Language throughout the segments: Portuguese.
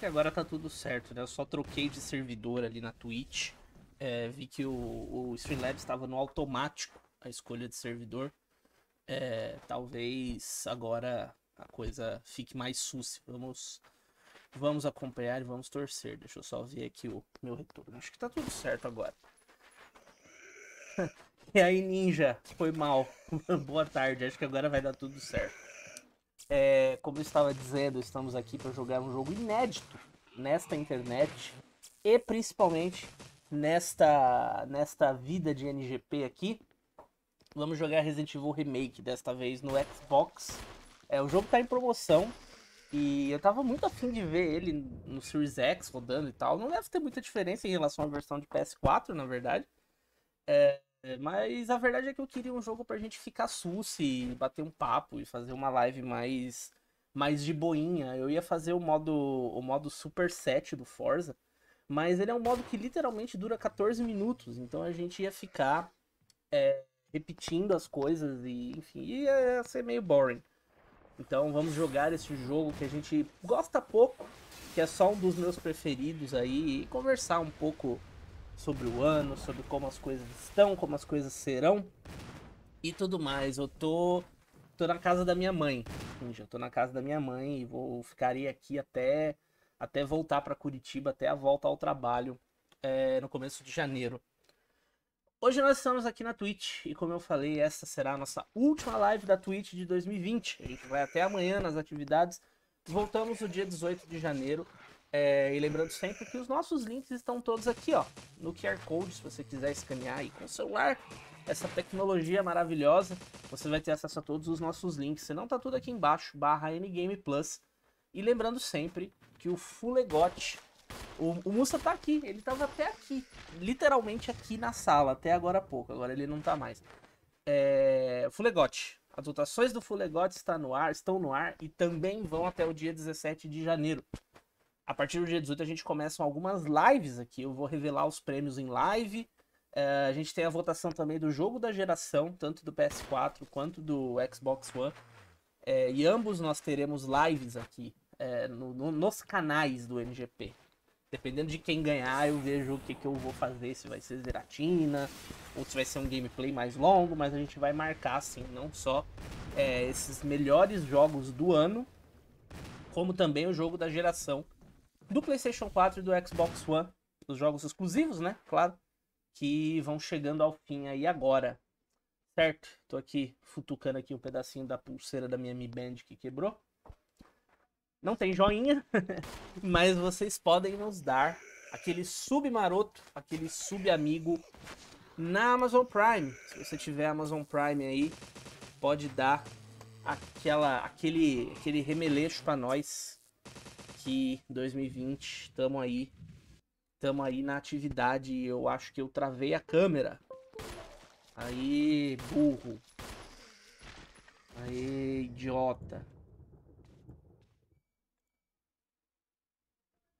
que agora tá tudo certo, né? Eu só troquei de servidor ali na Twitch. É, vi que o, o Streamlabs estava no automático a escolha de servidor. É, talvez agora a coisa fique mais sucia. Vamos, vamos acompanhar e vamos torcer. Deixa eu só ver aqui o meu retorno. Acho que tá tudo certo agora. e aí, Ninja, foi mal. Boa tarde, acho que agora vai dar tudo certo. É, como eu estava dizendo, estamos aqui para jogar um jogo inédito nesta internet e principalmente nesta, nesta vida de NGP aqui. Vamos jogar Resident Evil Remake, desta vez no Xbox. É, o jogo tá em promoção e eu tava muito afim de ver ele no Series X rodando e tal. Não deve ter muita diferença em relação à versão de PS4, na verdade. É, mas a verdade é que eu queria um jogo pra gente ficar sus e bater um papo e fazer uma live mais mais de boinha. Eu ia fazer o modo o modo Super Set do Forza, mas ele é um modo que literalmente dura 14 minutos, então a gente ia ficar é, repetindo as coisas e enfim, ia ser meio boring. Então vamos jogar esse jogo que a gente gosta pouco, que é só um dos meus preferidos aí, e conversar um pouco sobre o ano, sobre como as coisas estão, como as coisas serão e tudo mais. Eu tô, tô na casa da minha mãe, eu tô na casa da minha mãe e vou ficaria aqui até até voltar para Curitiba, até a volta ao trabalho é, no começo de janeiro. Hoje nós estamos aqui na Twitch e como eu falei, essa será a nossa última live da Twitch de 2020. A gente vai até amanhã nas atividades. Voltamos no dia 18 de janeiro é, e lembrando sempre que os nossos links estão todos aqui, ó, no QR Code, se você quiser escanear aí com o celular, essa tecnologia maravilhosa, você vai ter acesso a todos os nossos links. Se não, tá tudo aqui embaixo, barra NGame Plus. E lembrando sempre que o Fulegote, o, o Musa tá aqui, ele tava até aqui, literalmente aqui na sala, até agora há pouco, agora ele não tá mais. É, Fulegote, as votações do Fulegote no ar, estão no ar e também vão até o dia 17 de janeiro. A partir do dia 18 a gente começa algumas lives aqui. Eu vou revelar os prêmios em live. É, a gente tem a votação também do jogo da geração, tanto do PS4 quanto do Xbox One. É, e ambos nós teremos lives aqui é, no, no, nos canais do NGP. Dependendo de quem ganhar, eu vejo o que, que eu vou fazer. Se vai ser Zeratina, ou se vai ser um gameplay mais longo. Mas a gente vai marcar, assim, não só é, esses melhores jogos do ano, como também o jogo da geração do PlayStation 4 e do Xbox One, os jogos exclusivos, né? Claro, que vão chegando ao fim aí agora. Certo? Tô aqui futucando aqui um pedacinho da pulseira da minha Mi Band que quebrou. Não tem joinha, mas vocês podem nos dar aquele sub maroto, aquele sub amigo na Amazon Prime. Se você tiver Amazon Prime aí, pode dar aquela aquele aquele remeleixo para nós aqui 2020, estamos aí. Estamos aí na atividade. Eu acho que eu travei a câmera. Aí, burro. Aí, idiota.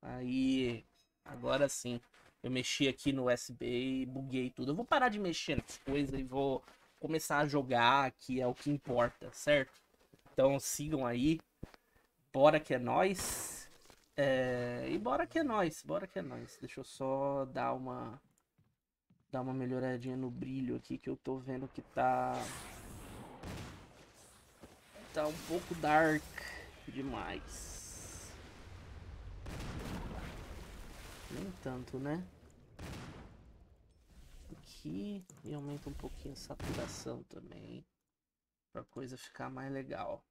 Aí, agora sim. Eu mexi aqui no USB e buguei tudo. Eu vou parar de mexer nas coisas e vou começar a jogar, que é o que importa, certo? Então sigam aí. Bora que é nós. É, e bora que é nós, bora que é nós. Deixa eu só dar uma dar uma melhoradinha no brilho aqui que eu tô vendo que tá tá um pouco dark demais. Nem tanto, né? Aqui e aumenta um pouquinho a saturação também pra coisa ficar mais legal.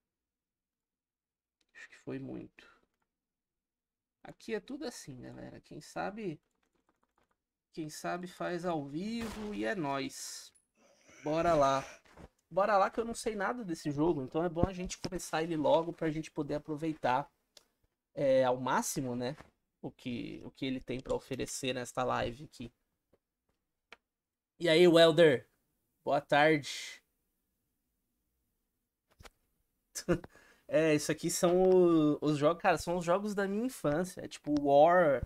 Acho que foi muito. Aqui é tudo assim, galera. Quem sabe. Quem sabe faz ao vivo e é nós. Bora lá. Bora lá que eu não sei nada desse jogo, então é bom a gente começar ele logo pra gente poder aproveitar é, ao máximo, né? O que, o que ele tem para oferecer nesta live aqui. E aí, Welder? Boa tarde. É, isso aqui são os jogos, cara, são os jogos da minha infância. É tipo War,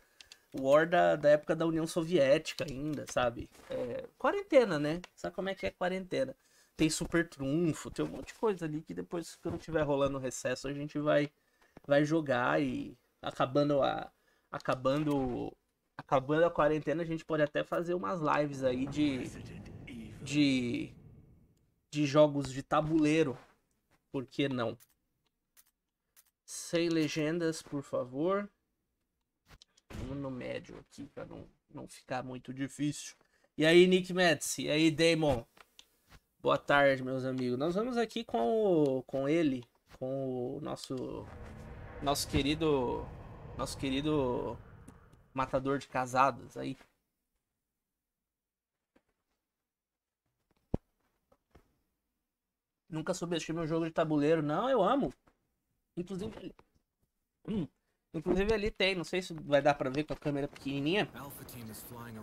War da, da época da União Soviética ainda, sabe? É, quarentena, né? Sabe como é que é quarentena? Tem Super Trunfo, tem um monte de coisa ali que depois, quando tiver rolando o recesso, a gente vai, vai jogar e acabando a. Acabando. Acabando a quarentena, a gente pode até fazer umas lives aí de. De. De jogos de tabuleiro. Por que não? Sem legendas, por favor. Vamos no médio aqui, pra não, não ficar muito difícil. E aí, Nick Metz? E aí, Damon? Boa tarde, meus amigos. Nós vamos aqui com, o, com ele, com o nosso nosso querido nosso querido matador de casadas aí. Nunca subestime um jogo de tabuleiro, não, eu amo. Inclusive, hum, inclusive ali tem, não sei se vai dar para ver com a câmera pequenininha.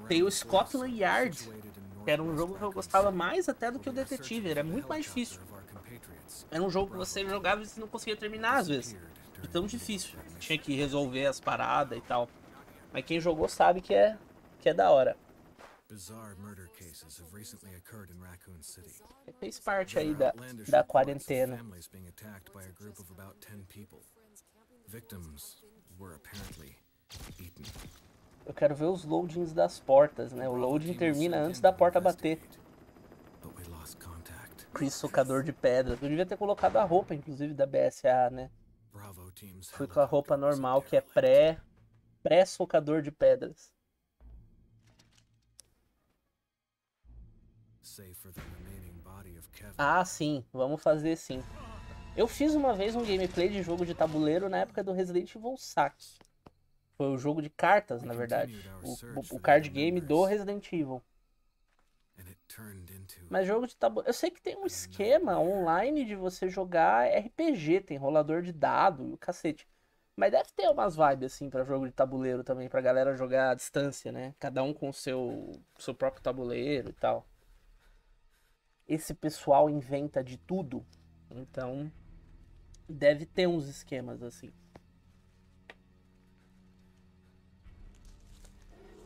Tem o Scotland Yard, que era um jogo que eu gostava mais até do que o Detetive, era muito mais difícil. Era um jogo que você jogava e você não conseguia terminar às vezes. De tão difícil. Tinha que resolver as paradas e tal. Mas quem jogou sabe que é, que é da hora. Fez parte aí da, da quarentena. Eu quero ver os loadings das portas, né? O loading termina antes da porta bater. Chris socador de pedras. Eu devia ter colocado a roupa, inclusive, da BSA, né? Fui com a roupa normal, que é pré... Pré-socador de pedras. Ah, sim. Vamos fazer sim. Eu fiz uma vez um gameplay de jogo de tabuleiro na época do Resident Evil Saque. Foi o jogo de cartas, na verdade. O, o card game do Resident Evil. Mas jogo de tabuleiro. Eu sei que tem um esquema online de você jogar RPG, tem rolador de dado e o cacete. Mas deve ter umas vibes assim para jogo de tabuleiro também, pra galera jogar à distância, né? Cada um com o seu, seu próprio tabuleiro e tal. Esse pessoal inventa de tudo. Então, deve ter uns esquemas assim.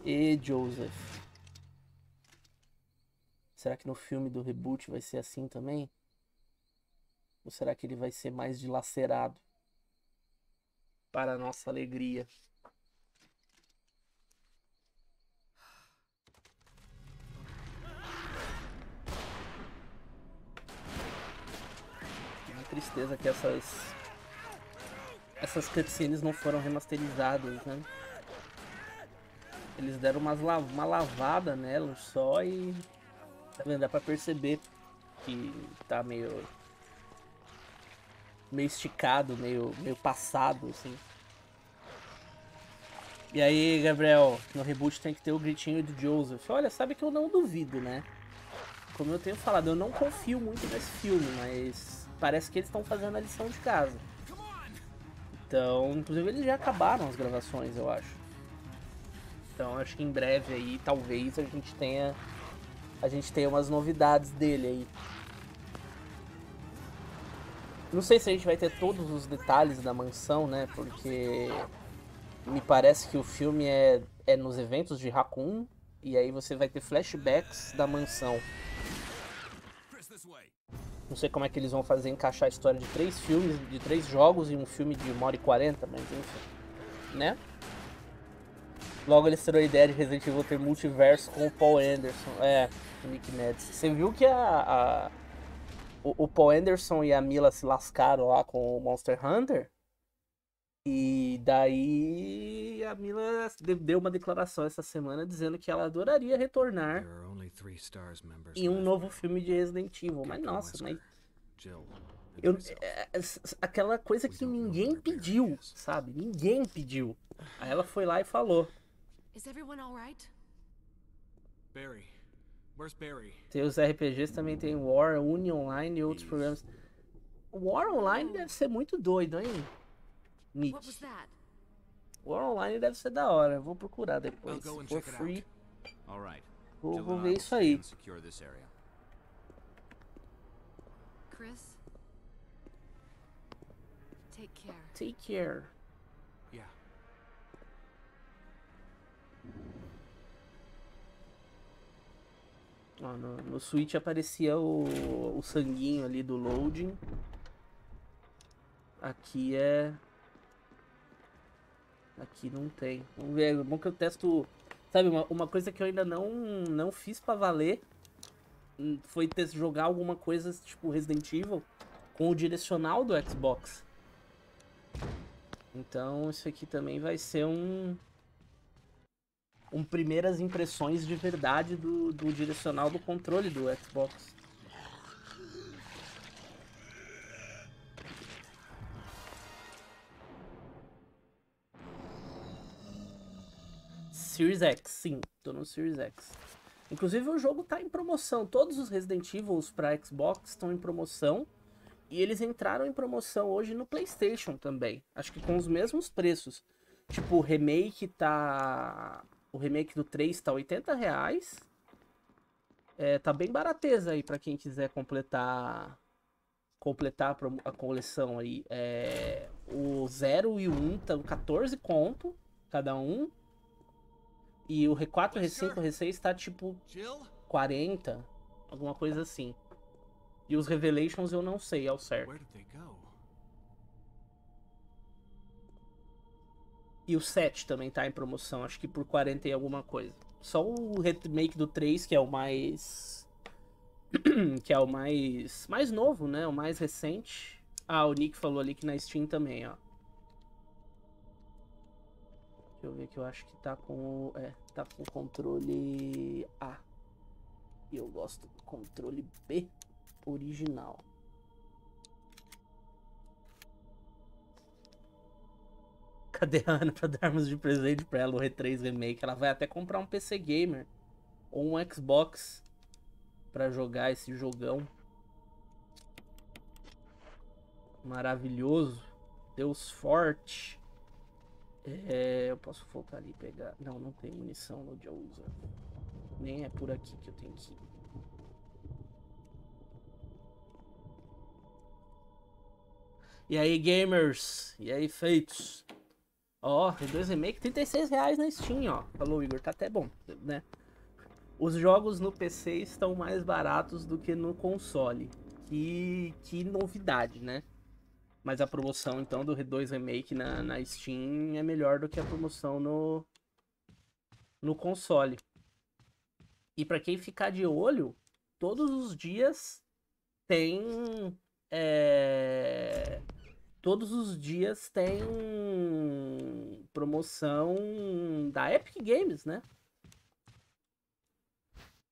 E Joseph. Será que no filme do reboot vai ser assim também? Ou será que ele vai ser mais dilacerado? Para nossa alegria. Tristeza que essas essas cutscenes não foram remasterizadas, né? Eles deram umas, uma lavada nela só e Tá vendo? Dá pra perceber que tá meio. meio esticado, meio, meio passado, assim. E aí, Gabriel, no reboot tem que ter o gritinho do Joseph. Olha, sabe que eu não duvido, né? Como eu tenho falado, eu não confio muito nesse filme, mas parece que eles estão fazendo a lição de casa. Então, inclusive eles já acabaram as gravações, eu acho. Então, acho que em breve aí, talvez a gente tenha a gente tem umas novidades dele aí. Não sei se a gente vai ter todos os detalhes da mansão, né? Porque me parece que o filme é, é nos eventos de Raccoon e aí você vai ter flashbacks da mansão. Não sei como é que eles vão fazer encaixar a história de três filmes, de três jogos e um filme de 1 hora e 40, mas enfim. Né? Logo eles terão a ideia de Resident Evil ter multiverso com o Paul Anderson. É, o Nick Mads. Você viu que a, a o, o, Paul Anderson e a Mila se lascaram lá com o Monster Hunter? E daí a Mila deu uma declaração essa semana dizendo que ela adoraria retornar em um novo filme de Resident Evil. Mas nossa, mas. Eu, é, é, aquela coisa que ninguém pediu, sabe? Ninguém pediu. Aí ela foi lá e falou. Is everyone alright? Barry. Where's Barry? Tem os RPGs também tem War, Uni Online e outros programas. War Online deve ser muito doido, hein? Nick. War Online deve ser da hora. Vou procurar depois. For free. Vou, vou ver isso aí. Chris. Take care. Take care. Ó, no, no Switch aparecia o, o sanguinho ali do loading. Aqui é Aqui não tem. É bom que eu testo... Sabe, uma, uma coisa que eu ainda não, não fiz pra valer hum, foi ter, jogar alguma coisa tipo Resident Evil com o direcional do Xbox. Então isso aqui também vai ser um... Um primeiras impressões de verdade do, do direcional do controle do Xbox. Series X, sim, tô no Series X. Inclusive o jogo tá em promoção, todos os Resident Evil para Xbox estão em promoção. E eles entraram em promoção hoje no PlayStation também. Acho que com os mesmos preços. Tipo, o remake tá. O remake do 3 tá 80 reais. É, tá bem barateza aí para quem quiser completar completar a coleção aí. É, o 0 e o 1 estão 14 conto cada um. E o R4, R5, R6 tá tipo 40, alguma coisa assim. E os Revelations eu não sei ao certo. E o 7 também tá em promoção, acho que por 40 e alguma coisa. Só o remake do 3, que é o mais. que é o mais. mais novo, né? O mais recente. Ah, o Nick falou ali que na Steam também, ó. Deixa eu ver que eu acho que tá com. É, tá com controle A. E eu gosto do controle B original. Cadê a Ana pra darmos de presente pra ela o R3 Remake? Ela vai até comprar um PC Gamer ou um Xbox pra jogar esse jogão. Maravilhoso. Deus forte. É, eu posso voltar ali e pegar. Não, não tem munição no Jousa. Nem é por aqui que eu tenho que ir. E aí, gamers? E aí, feitos? Ó, oh, R2 Remake, 36 reais na Steam, ó. Falou, Igor, tá até bom, né? Os jogos no PC estão mais baratos do que no console. Que, que novidade, né? Mas a promoção, então, do 2 Remake na, na Steam é melhor do que a promoção no, no console. E para quem ficar de olho, todos os dias tem. É, todos os dias tem promoção da Epic Games, né?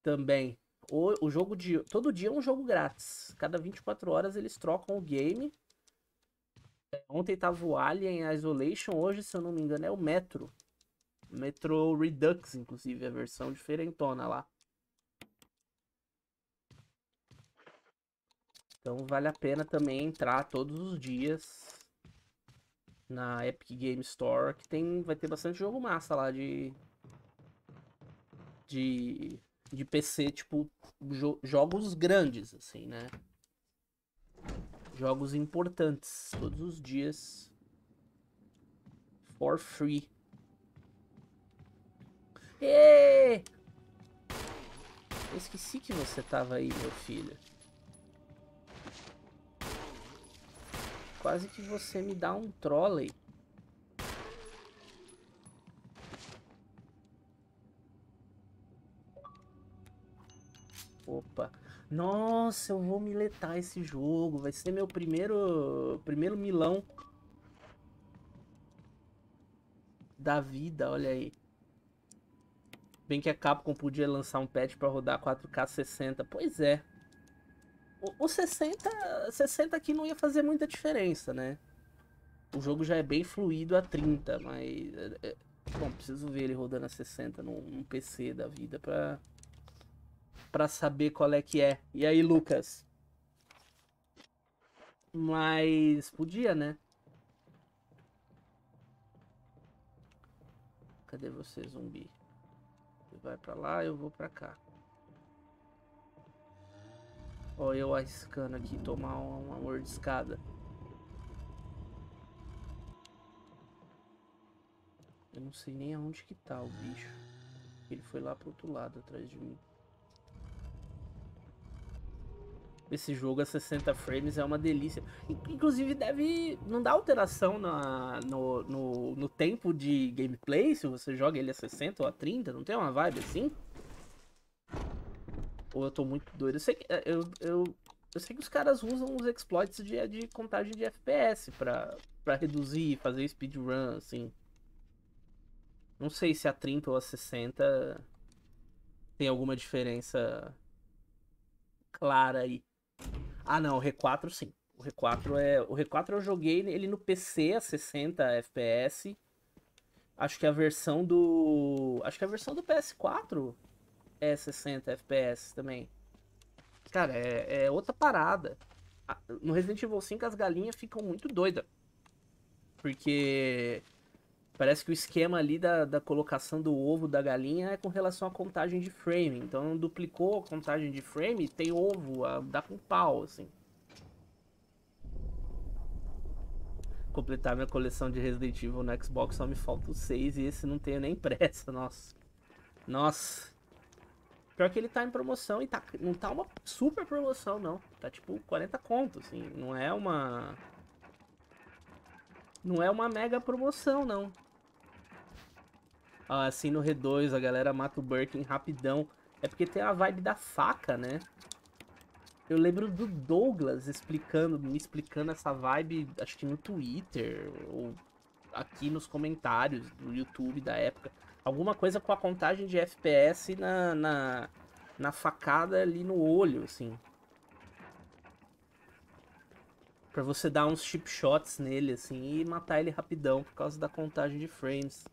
Também. O, o jogo de. Todo dia é um jogo grátis. Cada 24 horas eles trocam o game Ontem tava o Alien, Isolation, hoje, se eu não me engano, é o Metro. Metro Redux, inclusive, a versão diferentona lá. Então vale a pena também entrar todos os dias na Epic Game Store, que tem, vai ter bastante jogo massa lá de de, de PC, tipo, jo jogos grandes, assim, né? Jogos importantes todos os dias. For free. Eu esqueci que você tava aí, meu filho. Quase que você me dá um trolley. Opa. Nossa, eu vou miletar esse jogo. Vai ser meu primeiro, primeiro milão da vida, olha aí. Bem que a Capcom podia lançar um patch para rodar 4K 60. Pois é. O, o 60, 60 aqui não ia fazer muita diferença, né? O jogo já é bem fluido a 30, mas... É, é, bom, preciso ver ele rodando a 60 num, num PC da vida pra para saber qual é que é. E aí, Lucas? Mas podia, né? Cadê você, zumbi? Você vai pra lá, eu vou pra cá. Ó, eu arriscando aqui tomar uma mordiscada. Eu não sei nem aonde que tá o bicho. Ele foi lá pro outro lado, atrás de mim. Esse jogo a 60 frames é uma delícia. Inclusive, deve. Não dá alteração na, no, no, no tempo de gameplay se você joga ele a 60 ou a 30? Não tem uma vibe assim? Ou eu tô muito doido? Eu sei que, eu, eu, eu sei que os caras usam os exploits de, de contagem de FPS pra, pra reduzir, fazer speedrun, assim. Não sei se a 30 ou a 60 tem alguma diferença clara aí. Ah, não, o R4 sim. O R4 é, o R4 eu joguei ele no PC a 60 FPS. Acho que a versão do, acho que a versão do PS4 é 60 FPS também. Cara, é, é outra parada. No Resident Evil 5 as galinhas ficam muito doidas. Porque parece que o esquema ali da, da colocação do ovo da galinha é com relação à contagem de frame. Então duplicou a contagem de frame, tem ovo, dá com pau, assim. Completar minha coleção de Resident Evil no Xbox só me falta o 6 e esse não tenho nem pressa, nossa. Nossa. Pior que ele tá em promoção e tá, não tá uma super promoção, não. Tá tipo 40 contos, assim. Não é uma... Não é uma mega promoção, não. Assim no R2 a galera mata o Birkin rapidão. É porque tem a vibe da faca, né? Eu lembro do Douglas explicando, me explicando essa vibe, acho que no Twitter, ou aqui nos comentários do YouTube da época. Alguma coisa com a contagem de FPS na, na, na facada ali no olho, assim. Pra você dar uns chip shots nele, assim, e matar ele rapidão por causa da contagem de frames.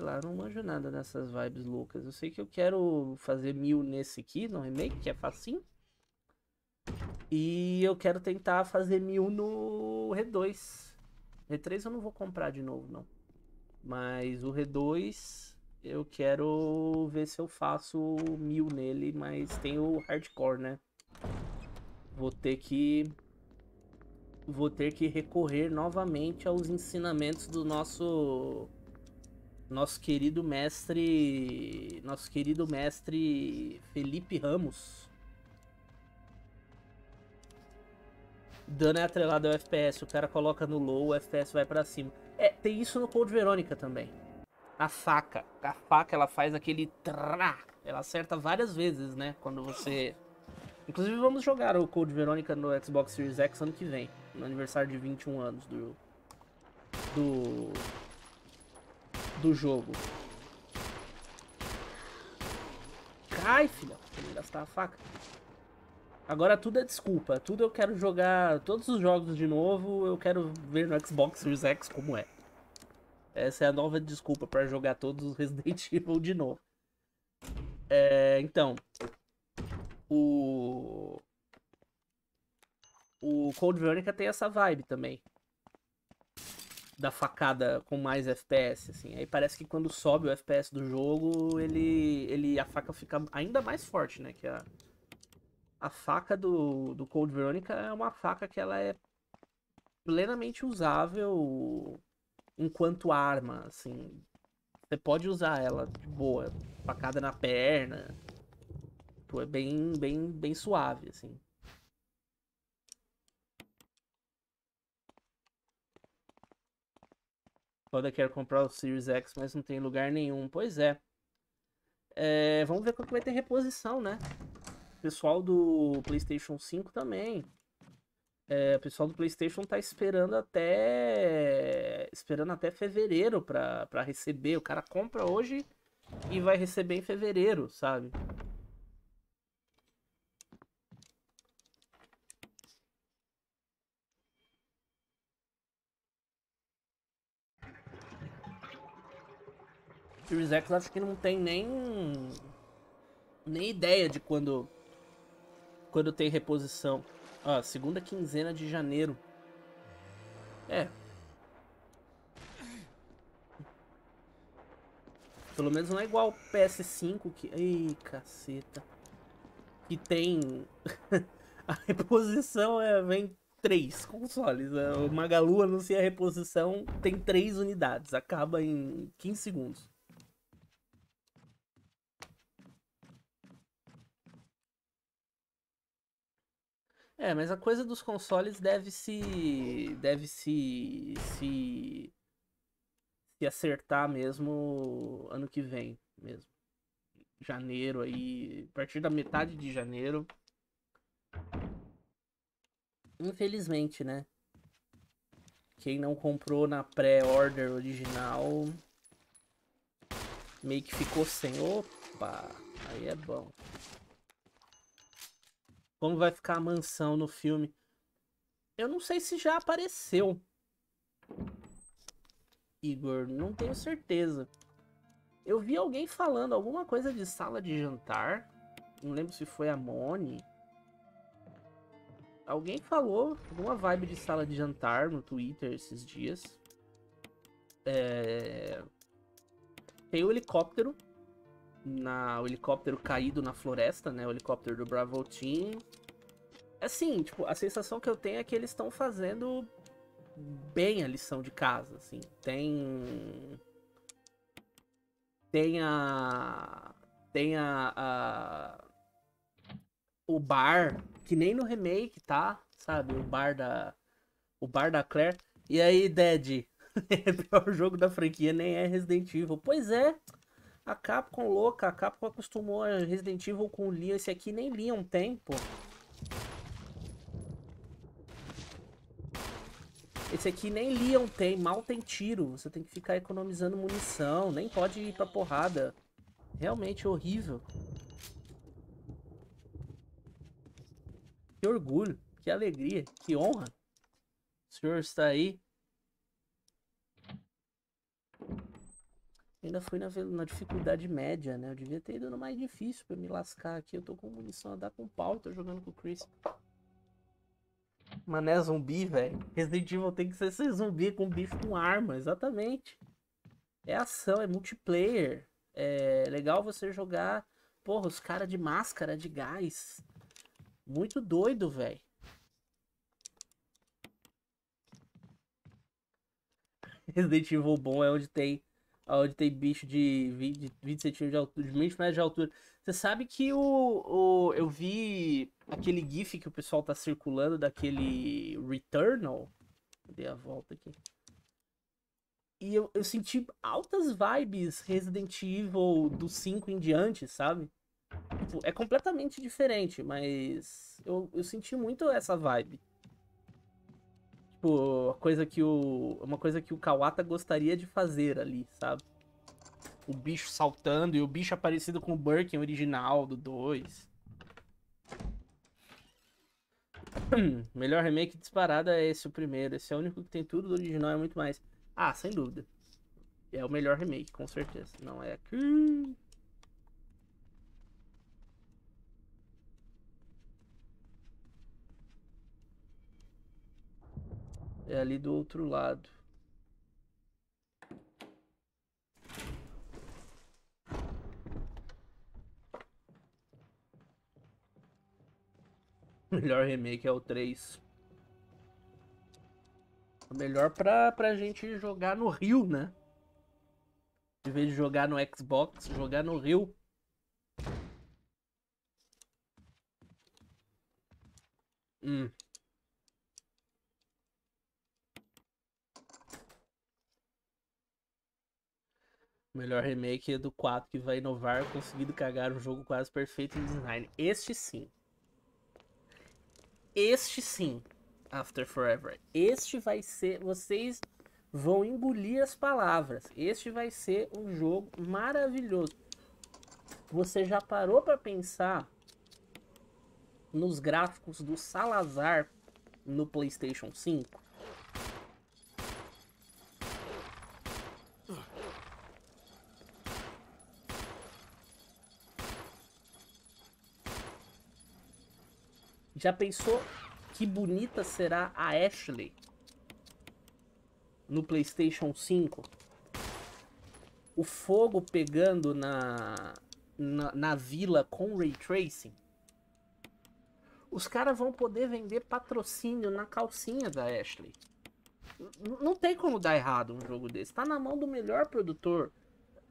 Sei lá, não manjo nada dessas vibes loucas. Eu sei que eu quero fazer mil nesse aqui, no remake, que é facinho. E eu quero tentar fazer mil no R2. R3 eu não vou comprar de novo, não. Mas o R2 eu quero ver se eu faço mil nele, mas tem o hardcore, né? Vou ter que vou ter que recorrer novamente aos ensinamentos do nosso nosso querido mestre, nosso querido mestre Felipe Ramos. dano é atrelado ao FPS. O cara coloca no low, o FPS vai para cima. É, tem isso no Code Verônica também. A faca. A faca, ela faz aquele... Trá, ela acerta várias vezes, né? Quando você... Inclusive, vamos jogar o Code Verônica no Xbox Series X ano que vem. No aniversário de 21 anos do... Do... Do jogo. Cai, filha. Vou gastar a faca. Agora tudo é desculpa. Tudo eu quero jogar todos os jogos de novo. Eu quero ver no Xbox Series X como é. Essa é a nova desculpa para jogar todos os Resident Evil de novo. É, então, o o Cold Veronica tem essa vibe também da facada com mais FPS, assim. Aí parece que quando sobe o FPS do jogo, ele, ele a faca fica ainda mais forte, né? Que a a faca do, do Cold Veronica é uma faca que ela é plenamente usável enquanto arma, assim. Você pode usar ela de boa, facada na perna. Pô, é bem, bem, bem suave, assim. Foda quer comprar o Series X, mas não tem lugar nenhum. Pois é. é vamos ver qual que vai ter reposição, né? pessoal do PlayStation 5 também. É, o pessoal do PlayStation tá esperando até esperando até fevereiro para receber. O cara compra hoje e vai receber em fevereiro, sabe? Series X acho que não tem nem nem ideia de quando quando tem reposição. Ó, segunda quinzena de janeiro. É. Pelo menos não é igual o PS5 que. Ei, caceta. Que tem. a reposição é, vem três consoles. O Magalu anuncia a reposição, tem três unidades. Acaba em 15 segundos. É, mas a coisa dos consoles deve se. deve se. se. se acertar mesmo ano que vem mesmo. Janeiro aí. A partir da metade de janeiro. Infelizmente, né? Quem não comprou na pré-order original. Meio que ficou sem. Opa! Aí é bom. Como vai ficar a mansão no filme? Eu não sei se já apareceu. Igor, não tenho certeza. Eu vi alguém falando alguma coisa de sala de jantar. Não lembro se foi a Moni. Alguém falou alguma vibe de sala de jantar no Twitter esses dias. É... Tem o helicóptero na, o helicóptero caído na floresta, né? O helicóptero do Bravo Team. Assim, tipo, a sensação que eu tenho é que eles estão fazendo bem a lição de casa, assim. Tem... Tem a... Tem a... a... O bar, que nem no remake, tá? Sabe? O bar da... O bar da Claire. E aí, Dead? é o pior jogo da franquia, nem é Resident Evil. Pois é a Capcom louca, a Capcom acostumou a Resident Evil com Leon. Esse aqui nem Leon tem, pô. Esse aqui nem Leon tem, mal tem tiro. Você tem que ficar economizando munição, nem pode ir pra porrada. Realmente horrível. Que orgulho, que alegria, que honra. O senhor está aí Ainda fui na, na, dificuldade média, né? Eu devia ter ido no mais difícil pra me lascar aqui. Eu tô com munição a dar com pau, tô jogando com o Chris. Mané zumbi, velho. Resident Evil tem que ser, ser zumbi com bicho com arma, exatamente. É ação, é multiplayer. É legal você jogar. Porra, os caras de máscara de gás. Muito doido, velho. Resident Evil bom é onde tem onde tem bicho de 20, 20 centímetros de altura, de 20 metros de altura. Você sabe que o, o, eu vi aquele GIF que o pessoal tá circulando daquele Returnal. Dei a volta aqui. E eu, eu senti altas vibes Resident Evil do 5 em diante, sabe? Tipo, é completamente diferente, mas eu, eu senti muito essa vibe. Tipo, coisa que o, uma coisa que o Kawata gostaria de fazer ali, sabe? O bicho saltando e o bicho aparecido com o Birkin original do 2. Melhor remake disparada é esse o primeiro. Esse é o único que tem tudo do original, é muito mais. Ah, sem dúvida. É o melhor remake, com certeza. Não é aqui. É ali do outro lado. melhor remake é o 3. O melhor pra, pra gente jogar no Rio, né? Em vez de jogar no Xbox, jogar no Rio. Hum. Melhor remake é do 4 que vai inovar, conseguindo cagar um jogo quase perfeito em design. Este sim. Este sim, After Forever. Este vai ser. Vocês vão engolir as palavras. Este vai ser um jogo maravilhoso. Você já parou para pensar nos gráficos do Salazar no PlayStation 5? Já pensou que bonita será a Ashley no PlayStation 5? O fogo pegando na, na, na vila com ray tracing? Os caras vão poder vender patrocínio na calcinha da Ashley. N- Não tem como dar errado um jogo desse. Tá na mão do melhor produtor.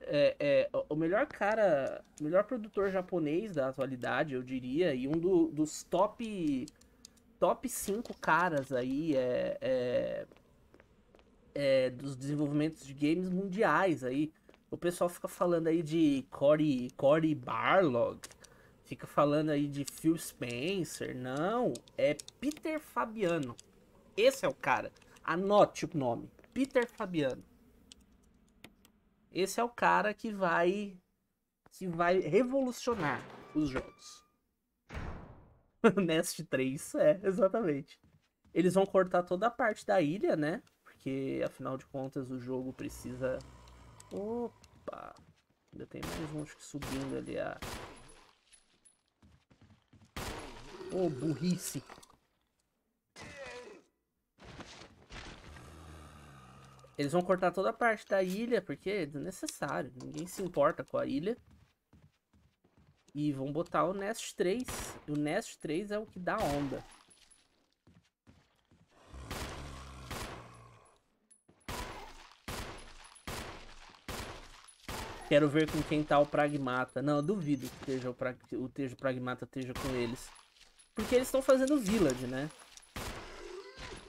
É, é, o melhor cara. O melhor produtor japonês da atualidade, eu diria. E um do- dos top. Top 5 caras aí. É, é, é, dos desenvolvimentos de games mundiais aí. O pessoal fica falando aí de Cory, Cory Barlog. Fica falando aí de Phil Spencer. Não, é Peter Fabiano. Esse é o cara. Anote o nome. Peter Fabiano. Esse é o cara que vai que vai revolucionar os jogos. Nest 3, é, exatamente. Eles vão cortar toda a parte da ilha, né? Porque afinal de contas o jogo precisa Opa! Ainda tem mais um que subindo ali a Ô, burrice. Eles vão cortar toda a parte da ilha, porque é desnecessário. Ninguém se importa com a ilha. E vão botar o Nest 3. E o Nest 3 é o que dá onda. Quero ver com quem tá o Pragmata. Não, duvido que esteja o, Prag... o teja- o Pragmata esteja com eles. Porque eles estão fazendo Village, né?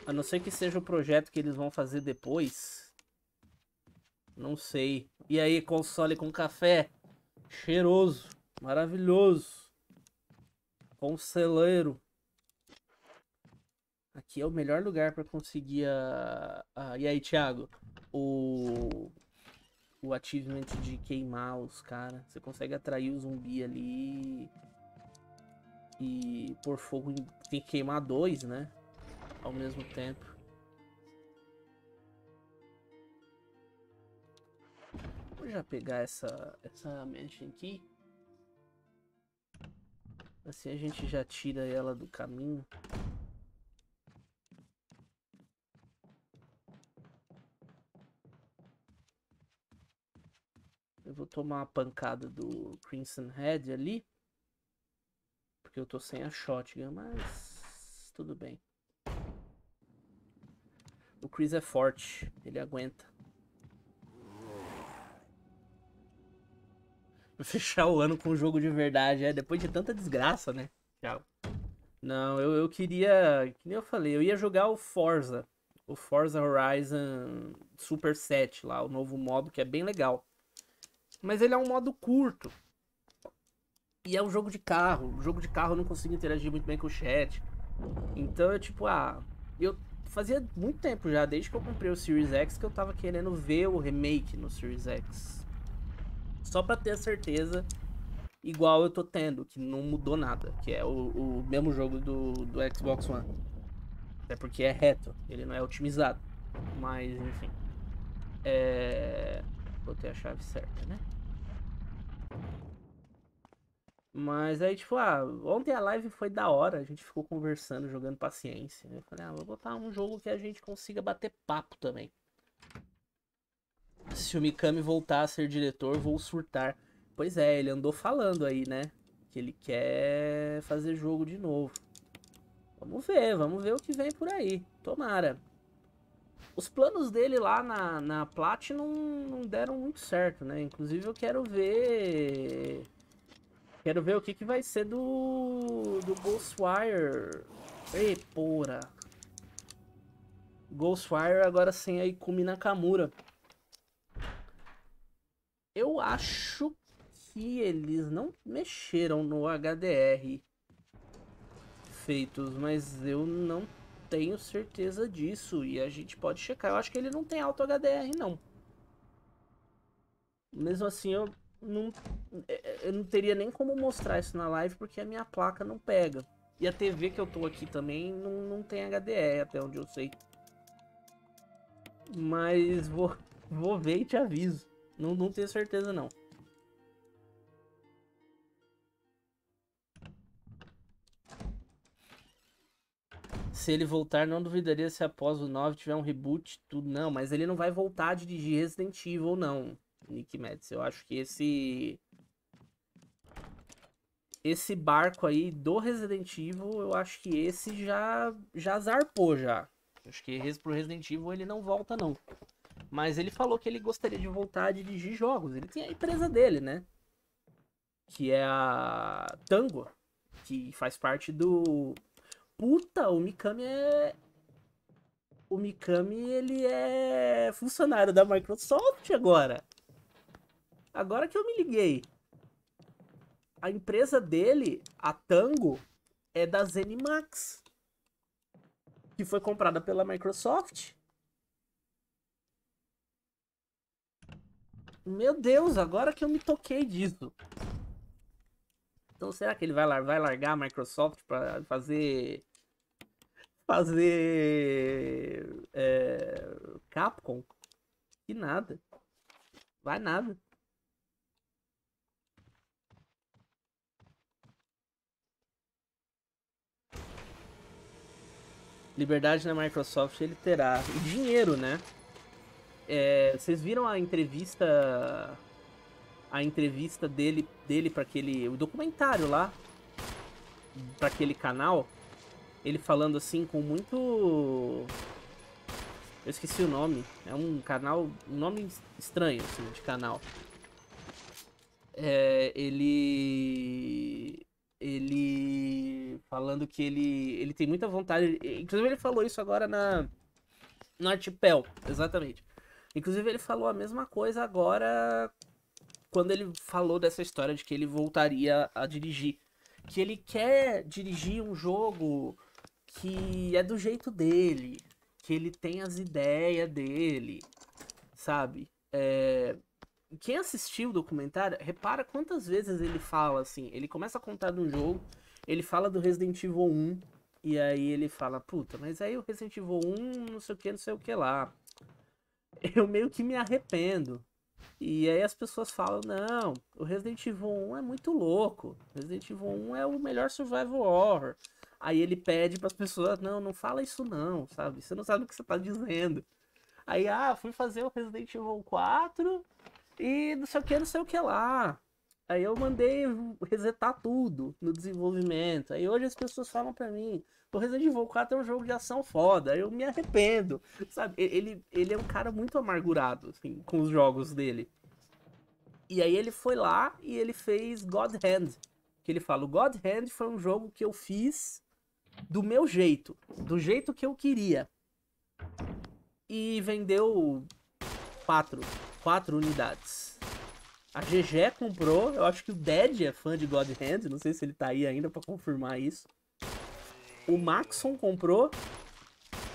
A não ser que seja o projeto que eles vão fazer depois. Não sei. E aí, console com café? Cheiroso. Maravilhoso. Conselheiro. Aqui é o melhor lugar pra conseguir a... a- E aí, Thiago? O... O achievement de queimar os caras. Você consegue atrair o zumbi ali e pôr fogo em... Tem que queimar dois, né? Ao mesmo tempo. Vou já pegar essa, essa mansion aqui. Assim a gente já tira ela do caminho. Eu vou tomar a pancada do Crimson Head ali. Porque eu tô sem a shotgun, mas tudo bem. O Chris é forte, ele aguenta. Vou fechar o ano com um jogo de verdade, é depois de tanta desgraça, né? Tchau. Não, eu, eu queria, que nem eu falei, eu ia jogar o Forza, o Forza Horizon Super 7 lá, o novo modo que é bem legal. Mas ele é um modo curto. E é um jogo de carro. O jogo de carro eu não consigo interagir muito bem com o chat. Então eu tipo, ah, eu fazia muito tempo já, desde que eu comprei o Series X, que eu tava querendo ver o remake no Series X. Só pra ter a certeza, igual eu tô tendo, que não mudou nada. Que é o, o mesmo jogo do, do Xbox One. É porque é reto, ele não é otimizado. Mas, enfim. É. Botei a chave certa, né? Mas aí, tipo, ah, ontem a live foi da hora, a gente ficou conversando, jogando paciência. Eu falei, ah, vou botar um jogo que a gente consiga bater papo também. Se o Mikami voltar a ser diretor, vou surtar. Pois é, ele andou falando aí, né? Que ele quer fazer jogo de novo. Vamos ver, vamos ver o que vem por aí. Tomara. Os planos dele lá na, na Platinum não deram muito certo, né? Inclusive eu quero ver. Quero ver o que, que vai ser do. do Ghostwire. Ei, porra. Ghostwire agora sem a Ikumi Nakamura. Eu acho que eles não mexeram no HDR feitos, mas eu não tenho certeza disso e a gente pode checar. Eu acho que ele não tem alto HDR não. Mesmo assim, eu não eu não teria nem como mostrar isso na live porque a minha placa não pega. E a TV que eu tô aqui também não, não tem HDR, até onde eu sei. Mas vou, vou ver e te aviso. Não, não tenho certeza não. Se ele voltar, não duvidaria se após o 9 tiver um reboot, tudo. Não, mas ele não vai voltar a dirigir Resident Evil, não, Nick Mads. Eu acho que esse. esse barco aí do Resident Evil, eu acho que esse já já zarpou já. Acho que pro Resident Evil ele não volta não. Mas ele falou que ele gostaria de voltar a dirigir jogos. Ele tem a empresa dele, né? Que é a Tango, que faz parte do Puta, o Mikami é o Mikami ele é funcionário da Microsoft agora. Agora que eu me liguei a empresa dele, a Tango, é da ZeniMax, que foi comprada pela Microsoft. Meu Deus, agora que eu me toquei disso. Então será que ele vai, vai largar a Microsoft para fazer fazer é, Capcom? Que nada. Vai nada. liberdade na Microsoft ele terá. E dinheiro, né? É, vocês viram a entrevista a entrevista dele dele para aquele o documentário lá para aquele canal ele falando assim com muito eu esqueci o nome é um canal um nome estranho assim, de canal é, ele ele falando que ele, ele tem muita vontade. Inclusive, ele falou isso agora na, no Artipel, exatamente. Inclusive, ele falou a mesma coisa agora quando ele falou dessa história de que ele voltaria a dirigir. Que ele quer dirigir um jogo que é do jeito dele, que ele tem as ideias dele, sabe? É, quem assistiu o documentário, repara quantas vezes ele fala assim. Ele começa a contar de um jogo, ele fala do Resident Evil 1, e aí ele fala, puta, mas aí o Resident Evil 1, não sei o que, não sei o que lá. Eu meio que me arrependo. E aí as pessoas falam, não, o Resident Evil 1 é muito louco. Resident Evil 1 é o melhor survival horror. Aí ele pede para as pessoas, não, não fala isso não, sabe? Você não sabe o que você tá dizendo. Aí, ah, fui fazer o Resident Evil 4 e não sei o que, não sei o que lá. Aí eu mandei resetar tudo no desenvolvimento. Aí hoje as pessoas falam para mim, o Resident Evil 4 é um jogo de ação foda. Eu me arrependo, sabe? Ele, ele é um cara muito amargurado, assim, com os jogos dele. E aí ele foi lá e ele fez God Hand. Que ele fala, o God Hand foi um jogo que eu fiz do meu jeito, do jeito que eu queria. E vendeu quatro quatro unidades. A GG comprou, eu acho que o Dead é fã de God Hand, não sei se ele tá aí ainda para confirmar isso. O Maxon comprou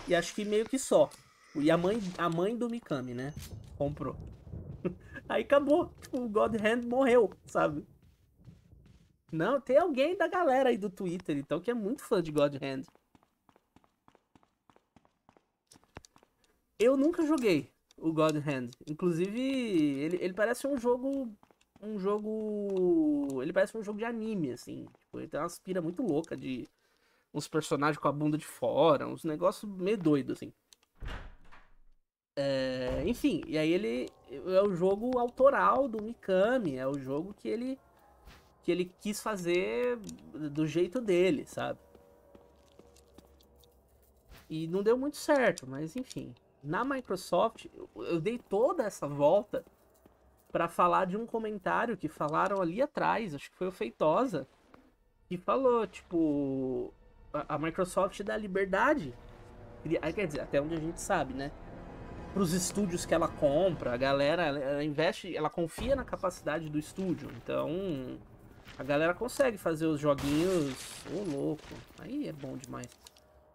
e acho que meio que só. E a mãe, a mãe do Mikami, né? Comprou. Aí acabou. O God Hand morreu, sabe? Não, tem alguém da galera aí do Twitter, então, que é muito fã de God Hand. Eu nunca joguei o God Hand. Inclusive, ele, ele parece um jogo. Um jogo. Ele parece um jogo de anime, assim. Tipo, ele tem uma aspira muito louca de uns personagens com a bunda de fora, uns negócios meio doidos, assim. É, enfim, e aí ele é o jogo autoral do Mikami, é o jogo que ele que ele quis fazer do jeito dele, sabe? E não deu muito certo, mas enfim na Microsoft, eu dei toda essa volta para falar de um comentário que falaram ali atrás, acho que foi o Feitosa, que falou, tipo, a, Microsoft dá liberdade, quer dizer, até onde a gente sabe, né? Para os estúdios que ela compra, a galera, ela investe, ela confia na capacidade do estúdio, então a galera consegue fazer os joguinhos, ô oh, louco, aí é bom demais.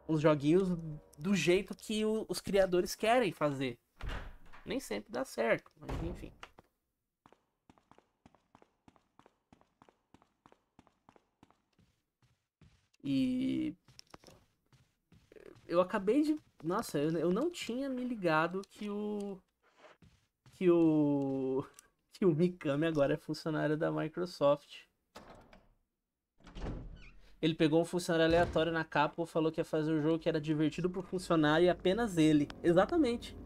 Os joguinhos do jeito que o, os criadores querem fazer. Nem sempre dá certo, mas enfim. E eu acabei de. Nossa, eu, eu não tinha me ligado que o. Que o. Que o Mikami agora é funcionário da Microsoft. Ele pegou um funcionário aleatório na capa, falou que ia fazer um jogo que era divertido pro funcionário e apenas ele. Exatamente.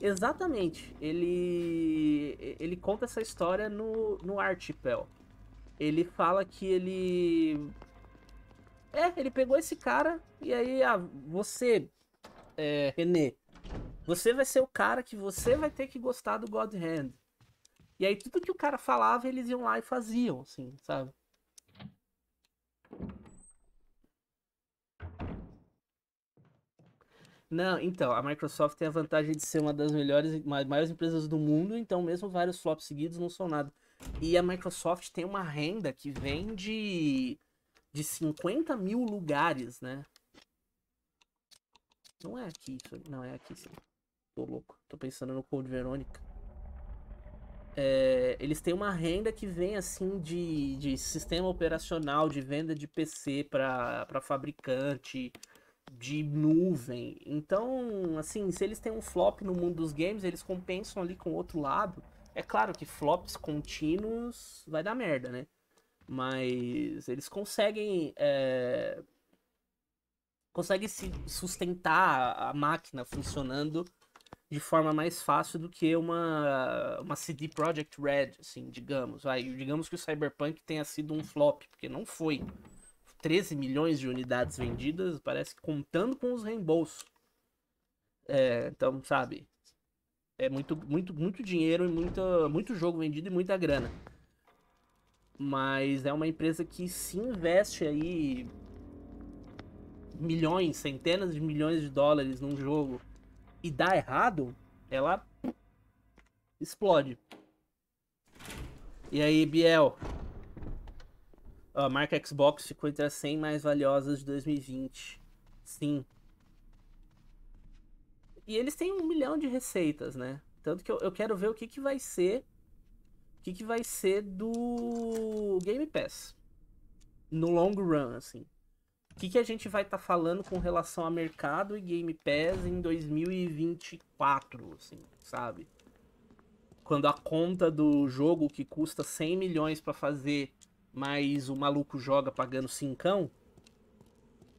Exatamente. Ele ele conta essa história no, no Archipel. ele fala que ele. É, ele pegou esse cara e aí, ah, você, é, René, você vai ser o cara que você vai ter que gostar do God Hand. E aí tudo que o cara falava, eles iam lá e faziam, assim, sabe? Não, então, a Microsoft tem a vantagem de ser uma das melhores, maiores empresas do mundo, então mesmo vários flops seguidos não são nada. E a Microsoft tem uma renda que vem de, de 50 mil lugares, né? Não é aqui, não é aqui sim. Tô louco, tô pensando no Code Verônica. É, eles têm uma renda que vem assim de, de sistema operacional, de venda de PC para fabricante, de nuvem. Então, assim, se eles têm um flop no mundo dos games, eles compensam ali com o outro lado. É claro que flops contínuos vai dar merda, né? Mas eles conseguem. É... Conseguem se sustentar a máquina funcionando de forma mais fácil do que uma, uma CD Projekt Red, assim, digamos. Vai, digamos que o Cyberpunk tenha sido um flop, porque não foi. 13 milhões de unidades vendidas, parece que contando com os reembolsos. É, então, sabe, é muito, muito, muito dinheiro e muito, muito jogo vendido e muita grana. Mas é uma empresa que se investe aí milhões, centenas de milhões de dólares num jogo e dá errado, ela explode. E aí, Biel, a marca Xbox ficou entre as 100 mais valiosas de 2020. Sim. E eles têm um milhão de receitas, né? Tanto que eu, eu quero ver o que, que vai ser. O que, que vai ser do Game Pass. No long run, assim. O que, que a gente vai estar tá falando com relação a mercado e Game Pass em 2024, assim, sabe? Quando a conta do jogo que custa 100 milhões para fazer mas o maluco joga pagando cincão,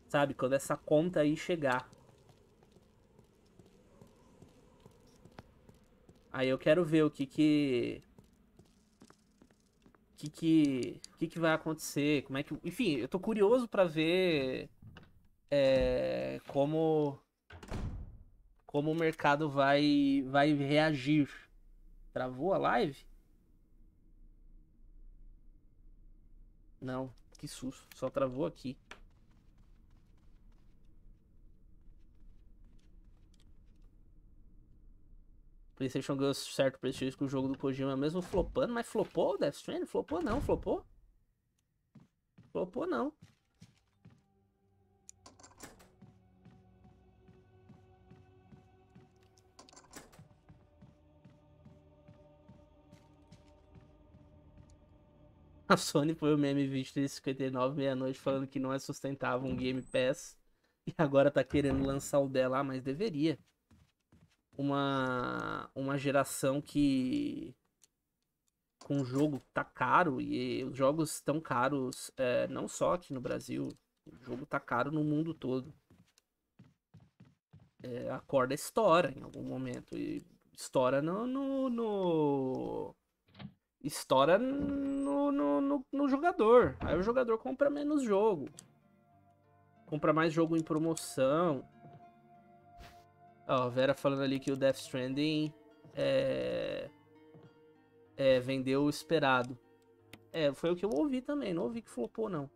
sabe? Quando essa conta aí chegar. Aí eu quero ver o que que que que que que vai acontecer, como é que, enfim, eu tô curioso para ver é, como como o mercado vai vai reagir. Travou a live? Não, que susto. Só travou aqui. PlayStation ganhou certo prestígio com o jogo do Kojima mesmo flopando, mas flopou o Death Stranding? Flopou não, flopou? Flopou não. A Sony foi o meme 2359 meia-noite falando que não é sustentável um Game Pass. E agora tá querendo lançar o dela, ah, mas deveria. Uma, uma geração que. Com um jogo tá caro e os jogos estão caros é, não só aqui no Brasil, o jogo tá caro no mundo todo. É, a corda estoura em algum momento. E estoura no, no, no estoura no, no, no, no, jogador. Aí o jogador compra menos jogo. Compra mais jogo em promoção. Ó, a Vera falando ali que o Death Stranding é, é, vendeu o esperado. É, foi o que eu ouvi também. Não ouvi que flopou, não.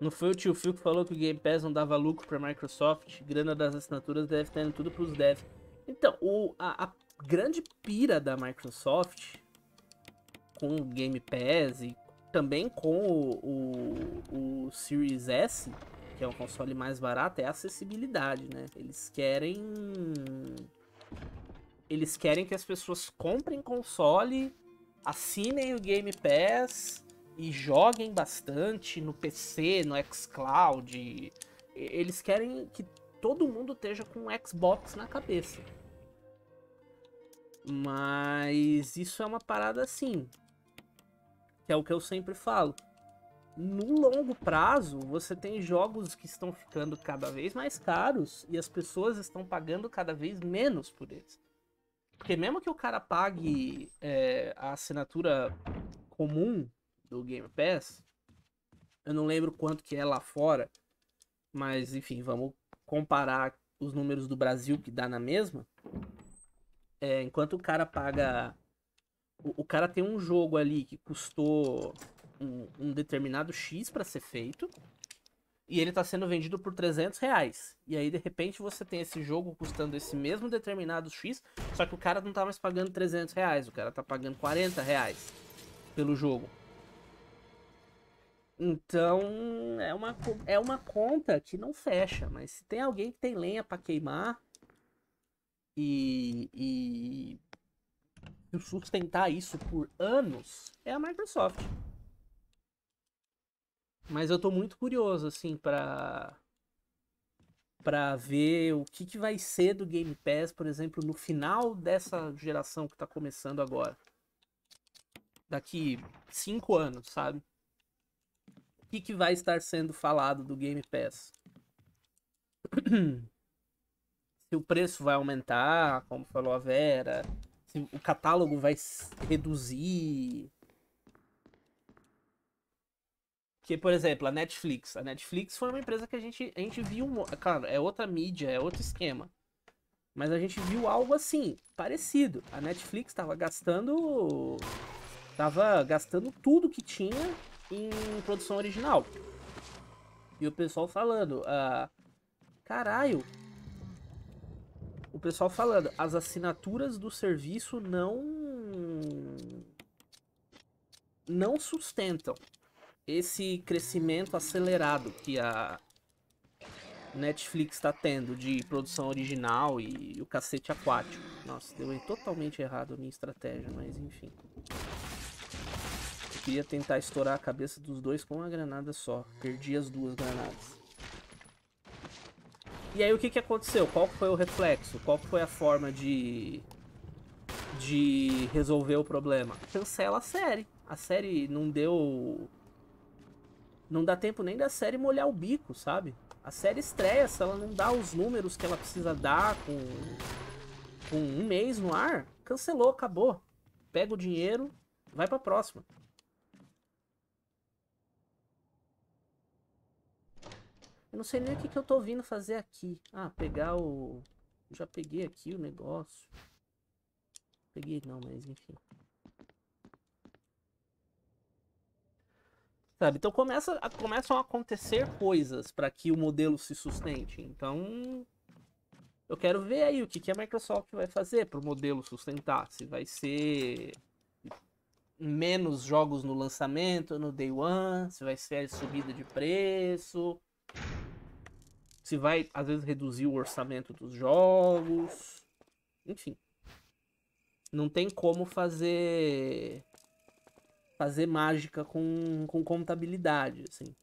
Não foi o tio Phil que falou que o Game Pass não dava lucro pra Microsoft? Grana das assinaturas deve estar indo tudo pros devs. Então, o, a, a grande pira da Microsoft com o Game Pass e também com o, o, o Series S, que é um console mais barato, é a acessibilidade, né? Eles querem. Eles querem que as pessoas comprem console, assinem o Game Pass e joguem bastante no PC, no xCloud. Eles querem que todo mundo esteja com um Xbox na cabeça. Mas isso é uma parada assim. Que é o que eu sempre falo. no longo prazo, você tem jogos que estão ficando cada vez mais caros e as pessoas estão pagando cada vez menos por eles. Porque mesmo que o cara pague é, a assinatura comum do Game Pass, eu não lembro quanto que é lá fora, mas enfim, vamos comparar os números do Brasil que dá na mesma. É, enquanto o cara paga. O, cara tem um jogo ali que custou um, um determinado X para ser feito. E ele está sendo vendido por 300 reais. E aí, de repente, você tem esse jogo custando esse mesmo determinado X. Só que o cara não tá mais pagando 300 reais. O cara tá pagando 40 reais pelo jogo. Então, é uma, é uma conta que não fecha. Mas se tem alguém que tem lenha para queimar e, e sustentar isso por anos, é a Microsoft. Mas eu tô muito curioso, assim, pra. pra ver o que, que vai ser do Game Pass, por exemplo, no final dessa geração que tá começando agora. Daqui cinco anos, sabe? O que, que vai estar sendo falado do Game Pass? se o preço vai aumentar, como falou a Vera, o catálogo vai reduzir, que, por exemplo, a Netflix. A Netflix foi uma empresa que a gente, a gente viu. Claro, é outra mídia, é outro esquema. Mas a gente viu algo assim, parecido. A Netflix estava gastando. Tava gastando tudo que tinha em produção original. E o pessoal falando, ah, caralho. O pessoal falando, as assinaturas do serviço não. Não sustentam esse crescimento acelerado que a Netflix está tendo de produção original e, o cacete aquático. Nossa, deu totalmente errado a minha estratégia, mas enfim. Eu queria tentar estourar a cabeça dos dois com uma granada só. Perdi as duas granadas. E aí o que, que aconteceu? Qual foi o reflexo? Qual foi a forma de de resolver o problema? Cancela a série. A série não deu não dá tempo nem da série molhar o bico, sabe? A série estreia, se ela não dá os números que ela precisa dar com, com um mês no ar, cancelou, acabou. Pega o dinheiro, vai pra próxima. Eu não sei nem o que, que eu tô vindo fazer aqui. Ah, pegar o... Já peguei aqui o negócio. Peguei não, mas enfim. Sabe? Então começa, começam a acontecer coisas para que o modelo se sustente. Então eu quero ver aí o que, que a Microsoft vai fazer para o modelo sustentar. Se vai ser menos jogos no lançamento, no day one, se vai ser subida de preço, se vai às vezes reduzir o orçamento dos jogos, enfim. Não tem como fazer fazer mágica com, com contabilidade, assim.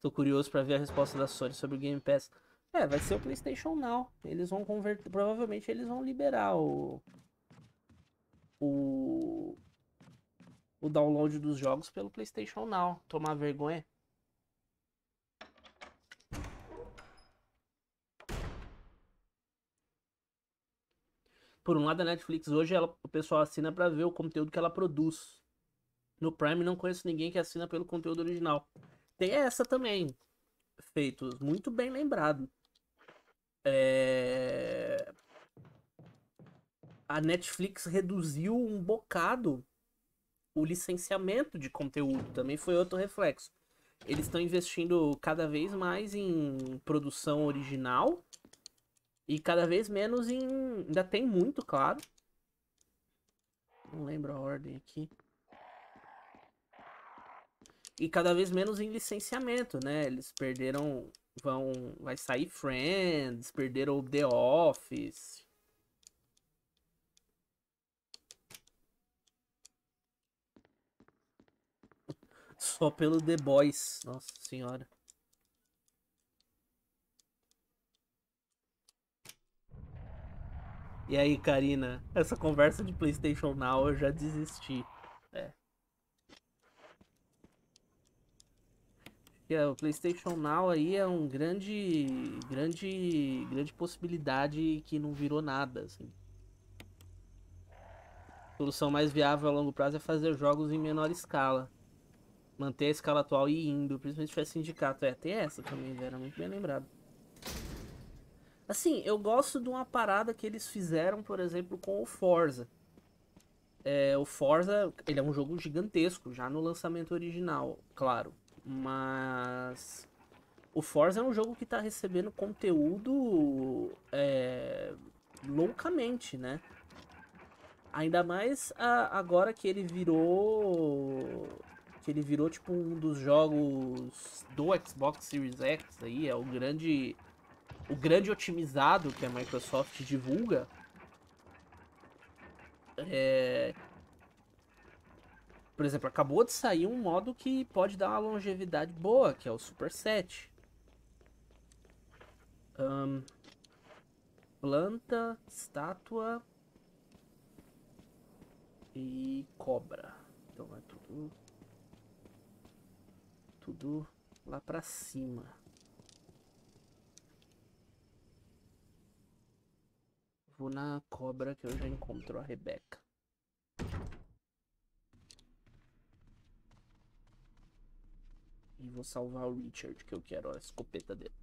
Tô curioso para ver a resposta da Sony sobre o Game Pass. É, vai ser o PlayStation Now. Eles vão converter, provavelmente eles vão liberar o o o download dos jogos pelo PlayStation Now. Tomar vergonha. Por um lado, a Netflix hoje ela, o pessoal assina para ver o conteúdo que ela produz. No Prime não conheço ninguém que assina pelo conteúdo original. Tem essa também. Feitos, muito bem lembrado. É... A Netflix reduziu um bocado o licenciamento de conteúdo. Também foi outro reflexo. Eles estão investindo cada vez mais em produção original e cada vez menos em. Ainda tem muito, claro. Não lembro a ordem aqui. E cada vez menos em licenciamento, né? Eles perderam. Vão. Vai sair Friends, perderam The Office. Só pelo The Boys, nossa senhora. E aí, Karina, essa conversa de PlayStation Now eu já desisti. É. Yeah, é, o PlayStation Now aí é um grande, grande, grande possibilidade que não virou nada, assim. A solução mais viável a longo prazo é fazer jogos em menor escala. Manter a escala atual e indo, principalmente se tiver sindicato. É, tem essa também, era muito bem lembrado. Assim, eu gosto de uma parada que eles fizeram, por exemplo, com o Forza. É, o Forza, ele é um jogo gigantesco, já no lançamento original, claro. Mas o Forza é um jogo que está recebendo conteúdo é, loucamente, né? Ainda mais a, agora que ele virou. Que ele virou tipo um dos jogos do Xbox Series X aí, é o grande. O grande otimizado que a Microsoft divulga. É, por exemplo, acabou de sair um modo que pode dar uma longevidade boa, que é o Super 7. Um, planta, estátua e cobra. Então é tudo tudo lá pra cima. Vou na cobra que eu já encontrou a Rebeca. E vou salvar o Richard, que eu quero a escopeta dele.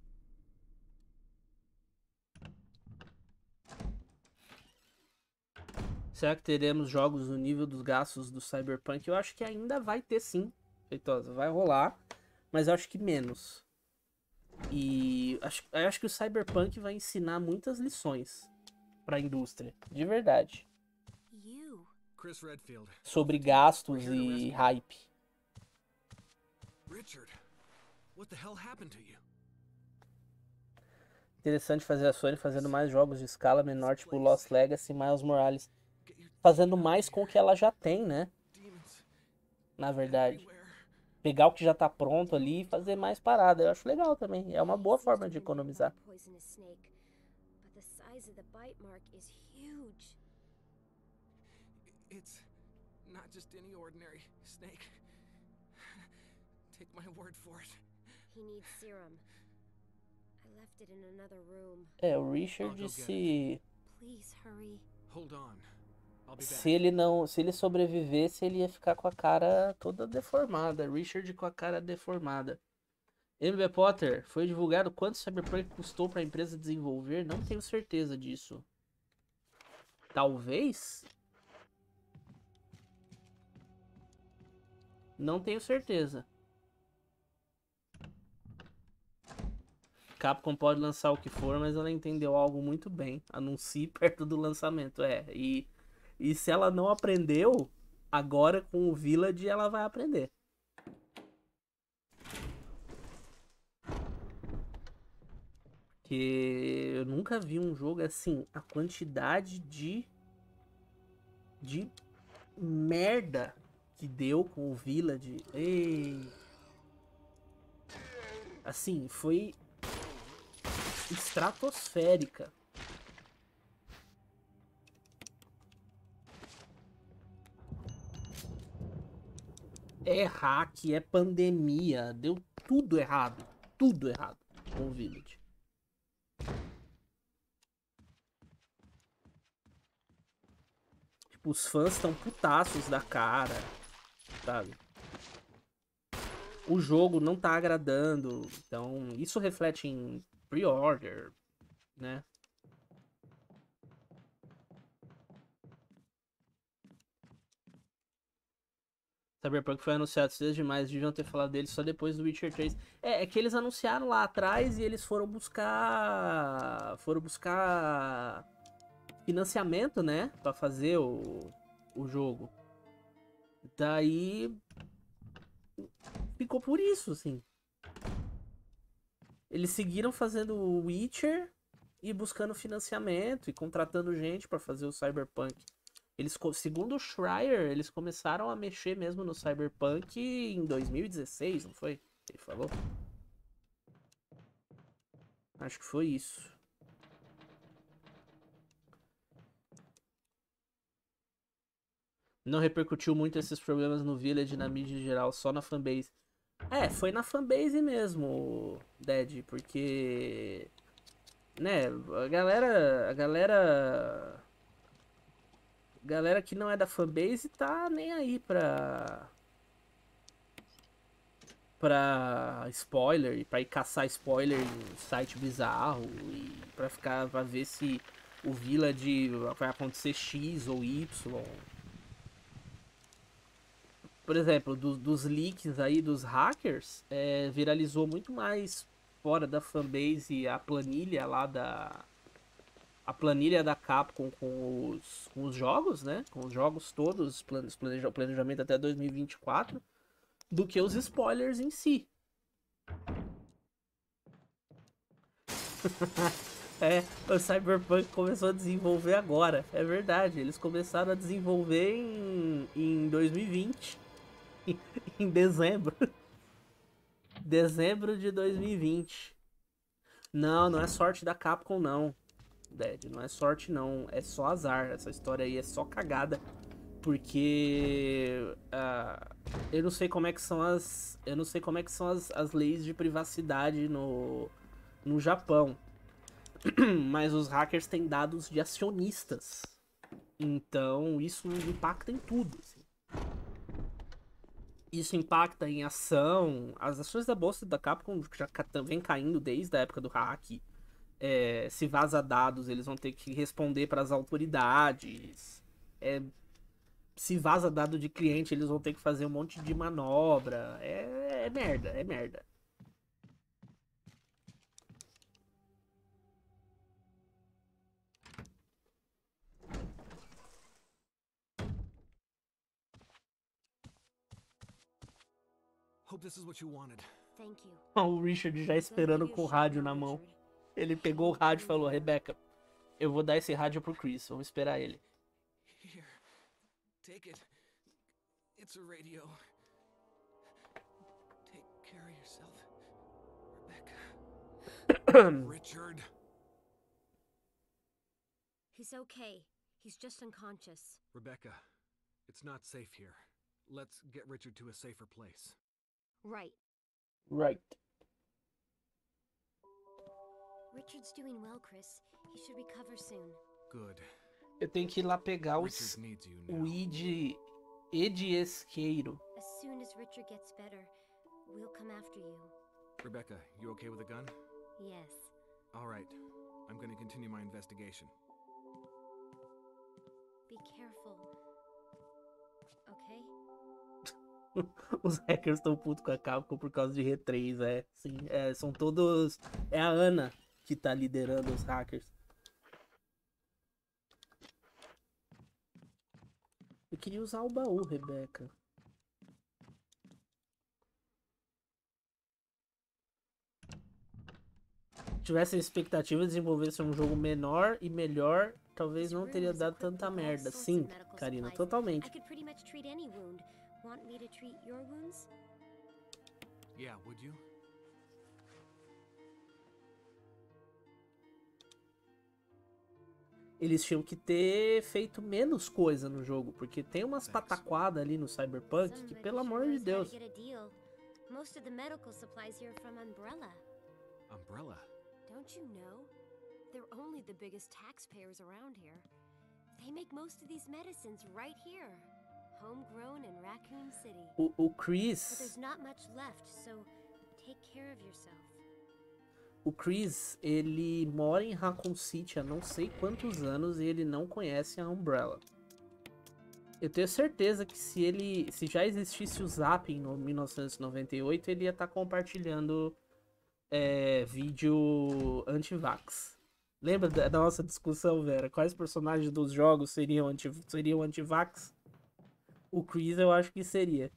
Será que teremos jogos no nível dos gastos do Cyberpunk? Eu acho que ainda vai ter sim, Feitosa. Vai rolar, mas eu acho que menos. E acho, acho que o Cyberpunk vai ensinar muitas lições para a indústria, de verdade. Sobre gastos e hype. Richard, what the hell happened to you? Interessante fazer a Sony fazendo mais jogos de escala menor, tipo Lost Legacy e Miles Morales. Fazendo mais com o que ela já tem, né? Na verdade. Pegar o que já tá pronto ali e fazer mais parada. Eu acho legal também. É uma boa forma de economizar. It's not just any ordinary snake. Take my word for it. He needs serum. I left it in another room. É, o Richard se Please hurry. Hold on. Se ele não, se ele sobrevivesse, ele ia ficar com a cara toda deformada. Richard com a cara deformada. MB Potter, foi divulgado quanto Cyberpunk custou para a empresa desenvolver? Não tenho certeza disso. Talvez? Não tenho certeza. Capcom pode lançar o que for, mas ela entendeu algo muito bem. Anuncie perto do lançamento. É, e, e se ela não aprendeu, agora com o Village ela vai aprender. Que eu nunca vi um jogo assim, a quantidade de de merda que deu com o Village. Ei. Assim, foi estratosférica. É hack, é pandemia, deu tudo errado. Tudo errado com o Village. Tipo, os fãs estão putaços da cara, sabe? O jogo não tá agradando, então isso reflete em pre-order, né? Cyberpunk foi anunciado cedo demais, deviam ter falado dele só depois do Witcher 3. É, é que eles anunciaram lá atrás e eles foram buscar. Foram buscar financiamento, né? Pra fazer o, o jogo. Daí. Ficou por isso, assim. Eles seguiram fazendo o Witcher e buscando financiamento e contratando gente para fazer o Cyberpunk. Eles, segundo o Schreier, eles começaram a mexer mesmo no Cyberpunk em 2016, não foi? Ele falou. Acho que foi isso. Não repercutiu muito esses problemas no Village na mídia geral, só na fanbase. É, foi na fanbase mesmo, Dead, porque. Né, a galera. A galera. A galera que não é da fanbase tá nem aí pra. Pra spoiler, pra ir caçar spoiler em site bizarro, e pra ficar. pra ver se o Village vai acontecer X ou Y por exemplo, do, dos leaks aí dos hackers, é, viralizou muito mais fora da fanbase a planilha lá da. A planilha da Capcom com os, com os jogos, né? Com os jogos todos, planos, planeja, planejamento até 2024, do que os spoilers em si. é, o Cyberpunk começou a desenvolver agora. É verdade, eles começaram a desenvolver em, em 2020. em dezembro. Dezembro de 2020. Não, não é sorte da Capcom, não. Dead, não é sorte, não. É só azar. Essa história aí é só cagada. Porque. Uh, eu não sei como é que são as. Eu não sei como é que são as, as leis de privacidade no, no Japão. Mas os hackers têm dados de acionistas. Então isso impacta em tudo. Isso impacta em ação. As ações da bolsa da Capcom já vem caindo desde a época do hack. É, se vaza dados, eles vão ter que responder para as autoridades. É, se vaza dado de cliente, eles vão ter que fazer um monte de manobra. É, é merda, é merda. O Richard já esperando com o rádio na mão. Ele pegou o rádio e falou: Rebecca, eu vou dar esse rádio pro Chris, vamos esperar ele. Take it. It's a radio. Take care of yourself, Rebecca. Richard. He's okay. He's just unconscious. Rebecca, it's not safe here. Let's get Richard to a safer place. Right. Right. Richard's doing well, Chris. He should recover soon. Good. Eu tenho que ir lá pegar os, o id Ediesqueiro. As soon as Richard gets better, we'll come after you. Rebecca, you okay with a gun? Yes. All right. I'm going to continue my investigation. Be careful. Okay? Os hackers estão putos com a Capcom por causa de R3, é. Sim, é, são todos. É a Ana que tá liderando os hackers. Eu queria usar o baú, Rebeca. tivesse expectativa de desenvolver um jogo menor e melhor, talvez não teria dado tanta merda. Sim, Karina, totalmente. Want me to treat your wounds? Yeah, would you? Eles tinham que ter feito menos coisa no jogo, porque tem umas pataquadas ali no Cyberpunk que, pelo amor de Deus. Most of the medical supplies here are from Umbrella. Umbrella? Don't you know? They're only the biggest taxpayers around here. They make most of these medicines right here. O, o Chris. O Chris, ele mora em Raccoon City há não sei quantos anos e ele não conhece a Umbrella. Eu tenho certeza que se ele, se já existisse o Zap em 1998, ele ia estar tá compartilhando é, vídeo anti-vax. Lembra da nossa discussão, Vera? Quais personagens dos jogos seriam anti-vax? Seriam anti o Chris eu acho que seria.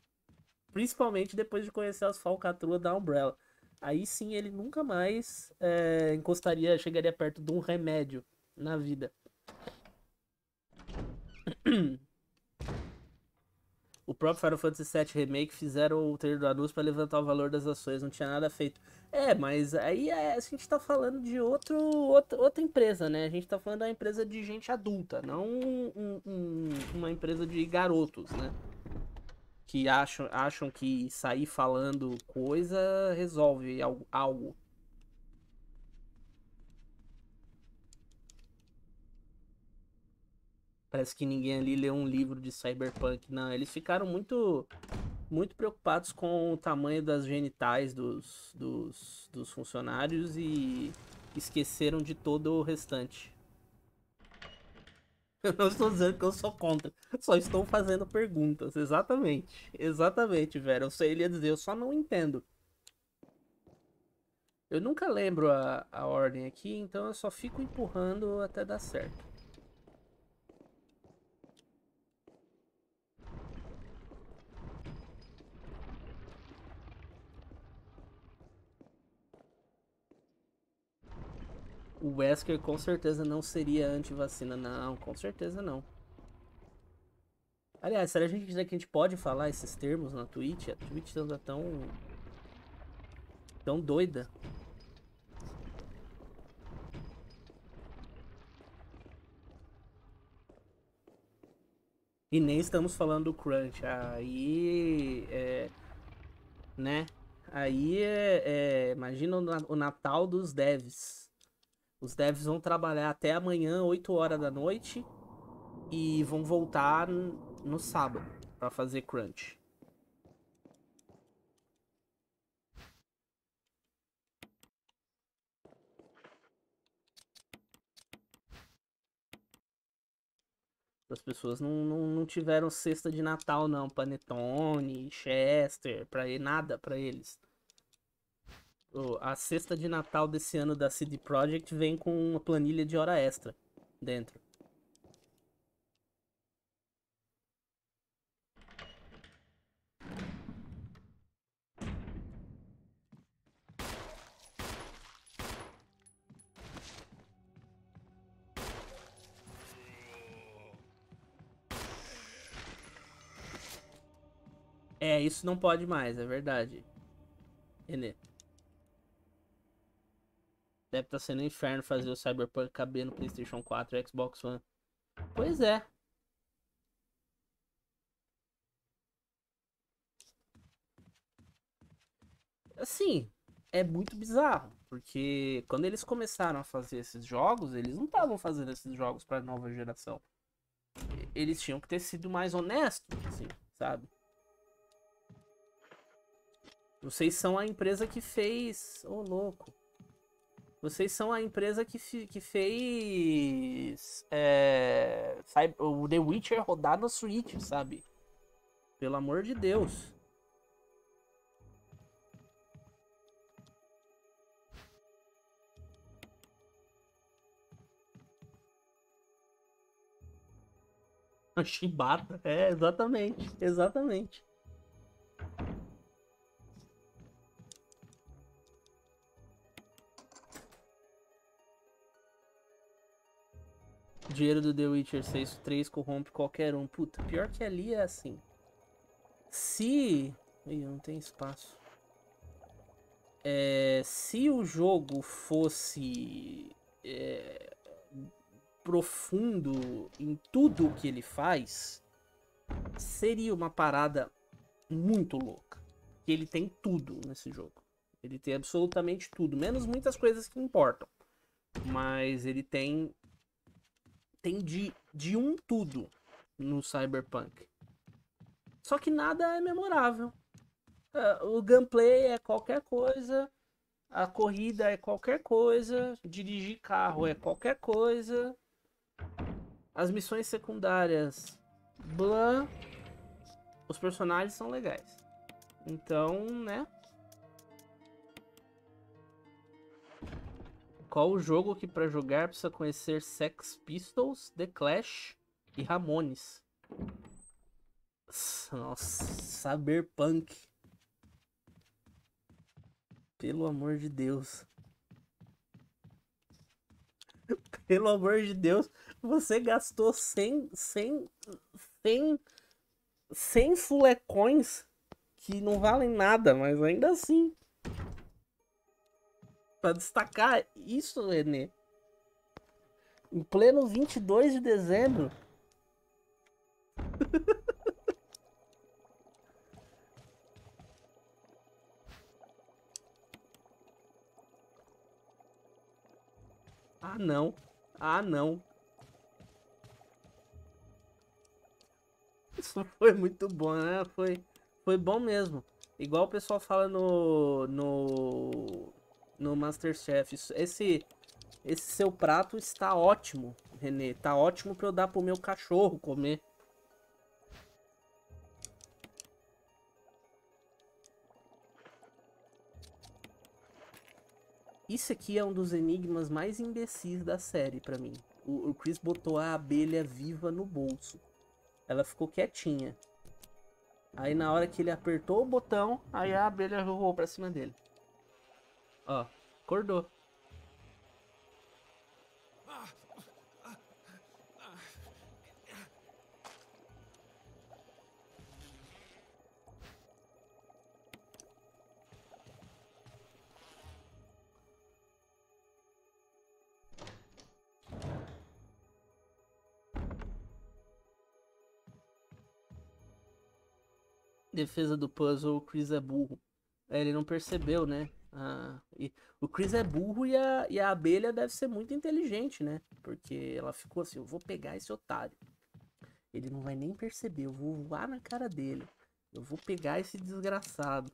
Principalmente depois de conhecer as falcatruas da Umbrella. Aí sim ele nunca mais é, encostaria, chegaria perto de um remédio na vida. O próprio Final Fantasy VII Remake fizeram o trailer do anúncio para levantar o valor das ações, não tinha nada feito. É, mas aí é, a gente tá falando de outro, outra, outra empresa, né? A gente tá falando da empresa de gente adulta, não um, um, uma empresa de garotos, né? Que acham, acham que sair falando coisa resolve algo. Parece que ninguém ali leu um livro de cyberpunk. Não, eles ficaram muito muito preocupados com o tamanho das genitais dos, dos, dos funcionários e esqueceram de todo o restante. Eu não estou dizendo que eu sou contra, só estou fazendo perguntas. Exatamente, exatamente, Vera. Eu sei ele ia dizer, eu só não entendo. Eu nunca lembro a, a ordem aqui, então eu só fico empurrando até dar certo. O Wesker com certeza não seria anti-vacina. Não, com certeza não. Aliás, será que a gente, que a gente pode falar esses termos na Twitch? A Twitch anda tão. tão doida. E nem estamos falando do Crunch. Aí. É, né? Aí é, é. Imagina o Natal dos devs. Os devs vão trabalhar até amanhã, 8 horas da noite. E vão voltar no sábado para fazer crunch. As pessoas não, não, não tiveram cesta de Natal, não. Panetone, Chester, pra, nada para eles a cesta de Natal desse ano da CD Projekt vem com uma planilha de hora extra dentro. É, isso não pode mais, é verdade. Renê. Deve estar tá sendo um inferno fazer o Cyberpunk caber no PlayStation 4 e Xbox One. Pois é. Assim, é muito bizarro. Porque quando eles começaram a fazer esses jogos, eles não estavam fazendo esses jogos para nova geração. Eles tinham que ter sido mais honestos, assim, sabe? Vocês são a empresa que fez. Ô, oh, louco. Vocês são a empresa que, que fez é, o The Witcher rodar no Switch, sabe? Pelo amor de Deus. A chibata, é, exatamente, exatamente. Dinheiro do The Witcher 6 3 corrompe qualquer um. Puta, pior que ali é assim. Se. Ih, não tem espaço. É, se o jogo fosse é, profundo em tudo o que ele faz, seria uma parada muito louca. Ele tem tudo nesse jogo. Ele tem absolutamente tudo, menos muitas coisas que importam. Mas ele tem tem de, de um tudo no Cyberpunk. Só que nada é memorável. É, o gameplay é qualquer coisa, a corrida é qualquer coisa, dirigir carro é qualquer coisa, as missões secundárias, blá, os personagens são legais. Então, né? Qual o jogo que para jogar precisa conhecer Sex Pistols, The Clash e Ramones? Nossa, Cyberpunk. Pelo amor de Deus. Pelo amor de Deus, você gastou 100, 100, 100, 100 fulecões que não valem nada, mas ainda assim para destacar isso, Renê. Em pleno 22 de dezembro. ah, não. Ah, não. Isso foi muito bom, né? Foi, foi bom mesmo. Igual o pessoal fala no, no no Masterchef. Esse, esse seu prato está ótimo, Renê. Tá ótimo para eu dar pro meu cachorro comer. Isso aqui é um dos enigmas mais imbecis da série para mim. O, o Chris botou a abelha viva no bolso. Ela ficou quietinha. Aí na hora que ele apertou o botão, aí a abelha voou pra cima dele. Ó, acordou. defesa do puzzle, o Chris é burro. É, ele não percebeu, né? Ah, e o Chris é burro e a, e a abelha deve ser muito inteligente, né? Porque ela ficou assim, eu vou pegar esse otário. Ele não vai nem perceber, eu vou voar na cara dele. Eu vou pegar esse desgraçado.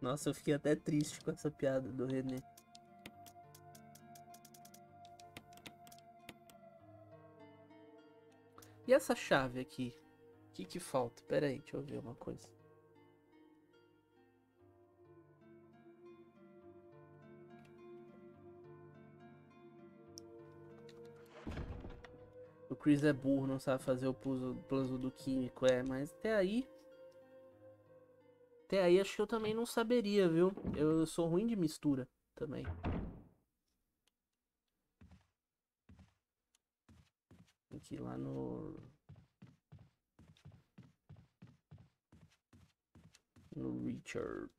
Nossa, eu fiquei até triste com essa piada do René. E essa chave aqui? O que que falta? Pera aí, deixa eu ver uma coisa. O Chris é burro, não sabe fazer o puzzle do químico, é, mas até aí até aí acho que eu também não saberia, viu? Eu sou ruim de mistura também. Aqui lá no... No Richard.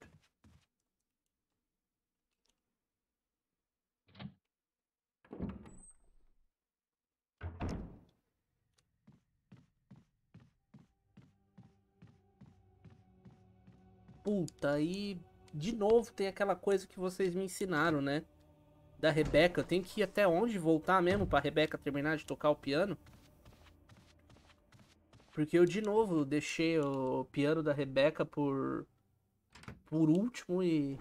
puta, aí de novo tem aquela coisa que vocês me ensinaram, né? Da Rebeca. Tenho que ir até onde voltar mesmo pra Rebeca terminar de tocar o piano? Porque eu de novo deixei o piano da Rebeca por por último e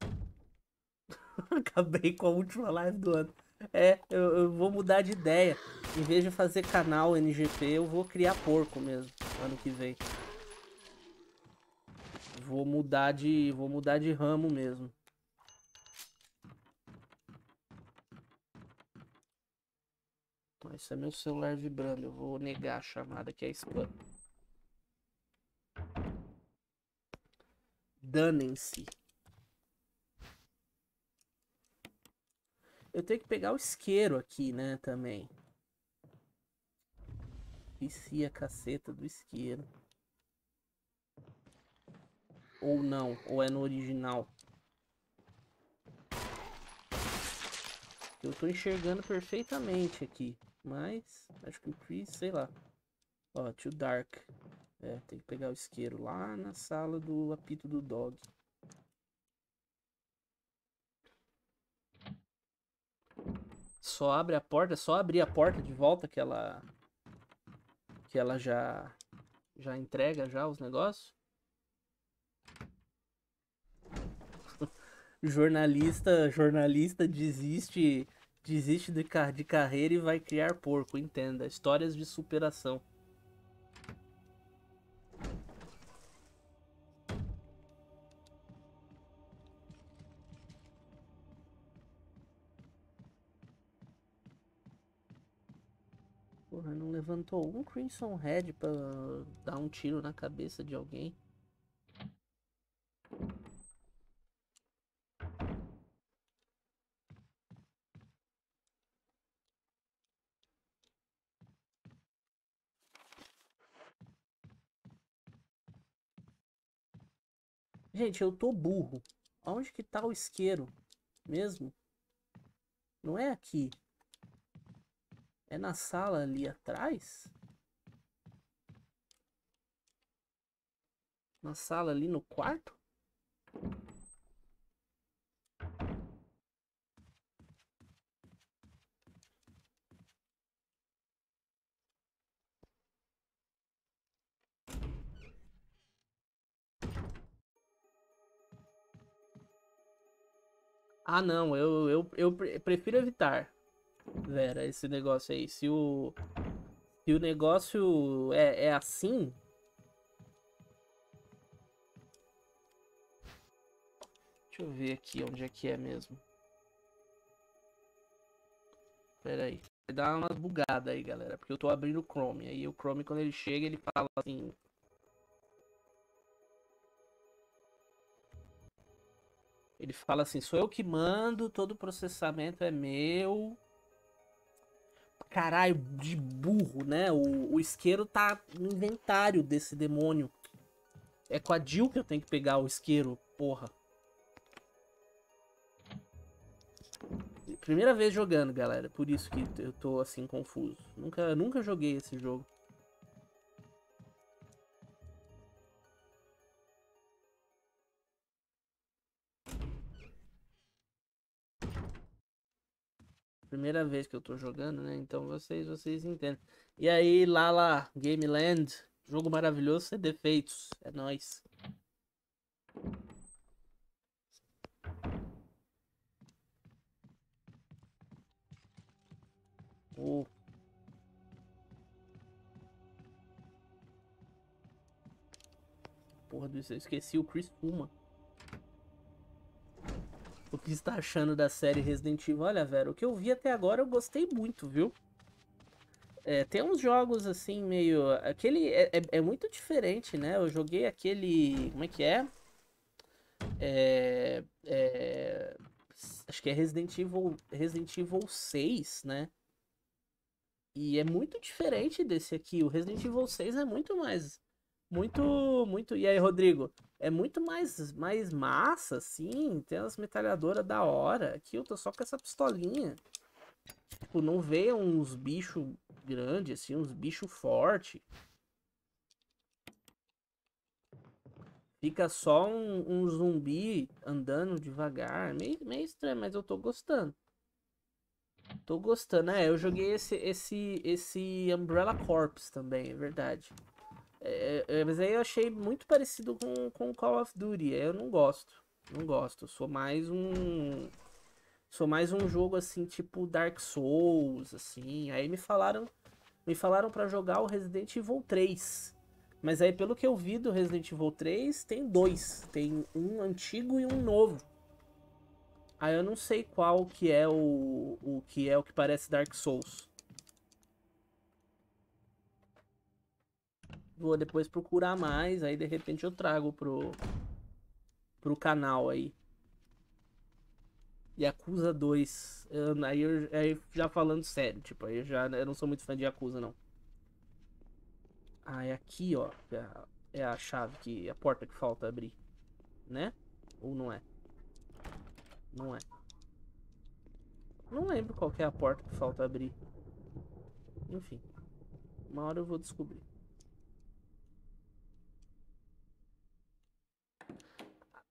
acabei com a última live do ano. É, eu, eu, vou mudar de ideia. Em vez de fazer canal NGP, eu vou criar porco mesmo ano que vem. Vou mudar de, vou mudar de ramo mesmo. Esse é meu celular vibrando. Eu vou negar a chamada que é spam. Danem-se. Eu tenho que pegar o isqueiro aqui, né, também. Vicia a caceta do isqueiro. Ou não, ou é no original. Eu tô enxergando perfeitamente aqui. Mas, acho que o Chris, sei lá. Ó, too dark. É, tem que pegar o isqueiro lá na sala do apito do dog. Só abre a porta, só abrir a porta de volta que ela que ela já já entrega já os negócios. jornalista, jornalista desiste, desiste de, de carreira e vai criar porco, entenda. Histórias de superação. Porra, não levantou um Crimson Head pra dar um tiro na cabeça de alguém. Gente, eu tô burro. Onde que tá o isqueiro? Mesmo? Não é aqui. É na sala ali atrás? Na sala ali no quarto? Ah, não, eu, eu, eu prefiro evitar, Vera, esse negócio aí. Se o, se o negócio é, é assim. Deixa eu ver aqui onde é que é mesmo. Pera aí. Vai dar umas bugadas aí, galera. Porque eu tô abrindo o Chrome. Aí o Chrome, quando ele chega, ele fala assim. Ele fala assim: sou eu que mando, todo o processamento é meu. Caralho, de burro, né? O, o isqueiro tá no inventário desse demônio. É com a Jill que eu tenho que pegar o isqueiro, porra. Primeira vez jogando, galera. Por isso que eu tô assim confuso. Nunca, nunca joguei esse jogo. Primeira vez que eu tô jogando, né? Então vocês, vocês entendem. E aí, lá lá, Game Land, jogo maravilhoso, sem defeitos. É nóis. Oh. Porra do eu esqueci o Chris Puma o que está achando da série Resident Evil. Olha, velho, o que eu vi até agora eu gostei muito, viu? É, tem uns jogos assim, meio. Aquele. É, é, é, muito diferente, né? Eu joguei aquele. Como é que é? É. é acho que é Resident Evil, Resident Evil 6, né? E é muito diferente desse aqui. O Resident Evil 6 é muito mais. Muito, muito. E aí, Rodrigo? é muito mais, mais massa, assim. Tem as metralhadoras da hora. Aqui eu tô só com essa pistolinha. Tipo, não vê uns bichos grandes, assim, uns bichos fortes. Fica só um, um, zumbi andando devagar. Meio, meio estranho, mas eu tô gostando. Tô gostando. É, eu joguei esse, esse, esse Umbrella Corps também, é verdade. É, é, mas aí eu achei muito parecido com, com Call of Duty. Eu não gosto. Não gosto. Sou mais um. Sou mais um jogo assim, tipo Dark Souls, assim. Aí me falaram. Me falaram para jogar o Resident Evil 3. Mas aí, pelo que eu vi do Resident Evil 3, tem dois. Tem um antigo e um novo. Aí eu não sei qual que é o, o que é o que parece Dark Souls. Vou depois procurar mais, aí de repente eu trago pro, pro canal aí. Yakuza 2. Eu, aí, eu, aí já falando sério, tipo, aí eu já eu não sou muito fã de Yakuza, não. Ah, é aqui, ó. É a, é a chave que. a porta que falta abrir. Né? Ou não é? Não é. Não lembro qual é a porta que falta abrir. Enfim. Uma hora eu vou descobrir.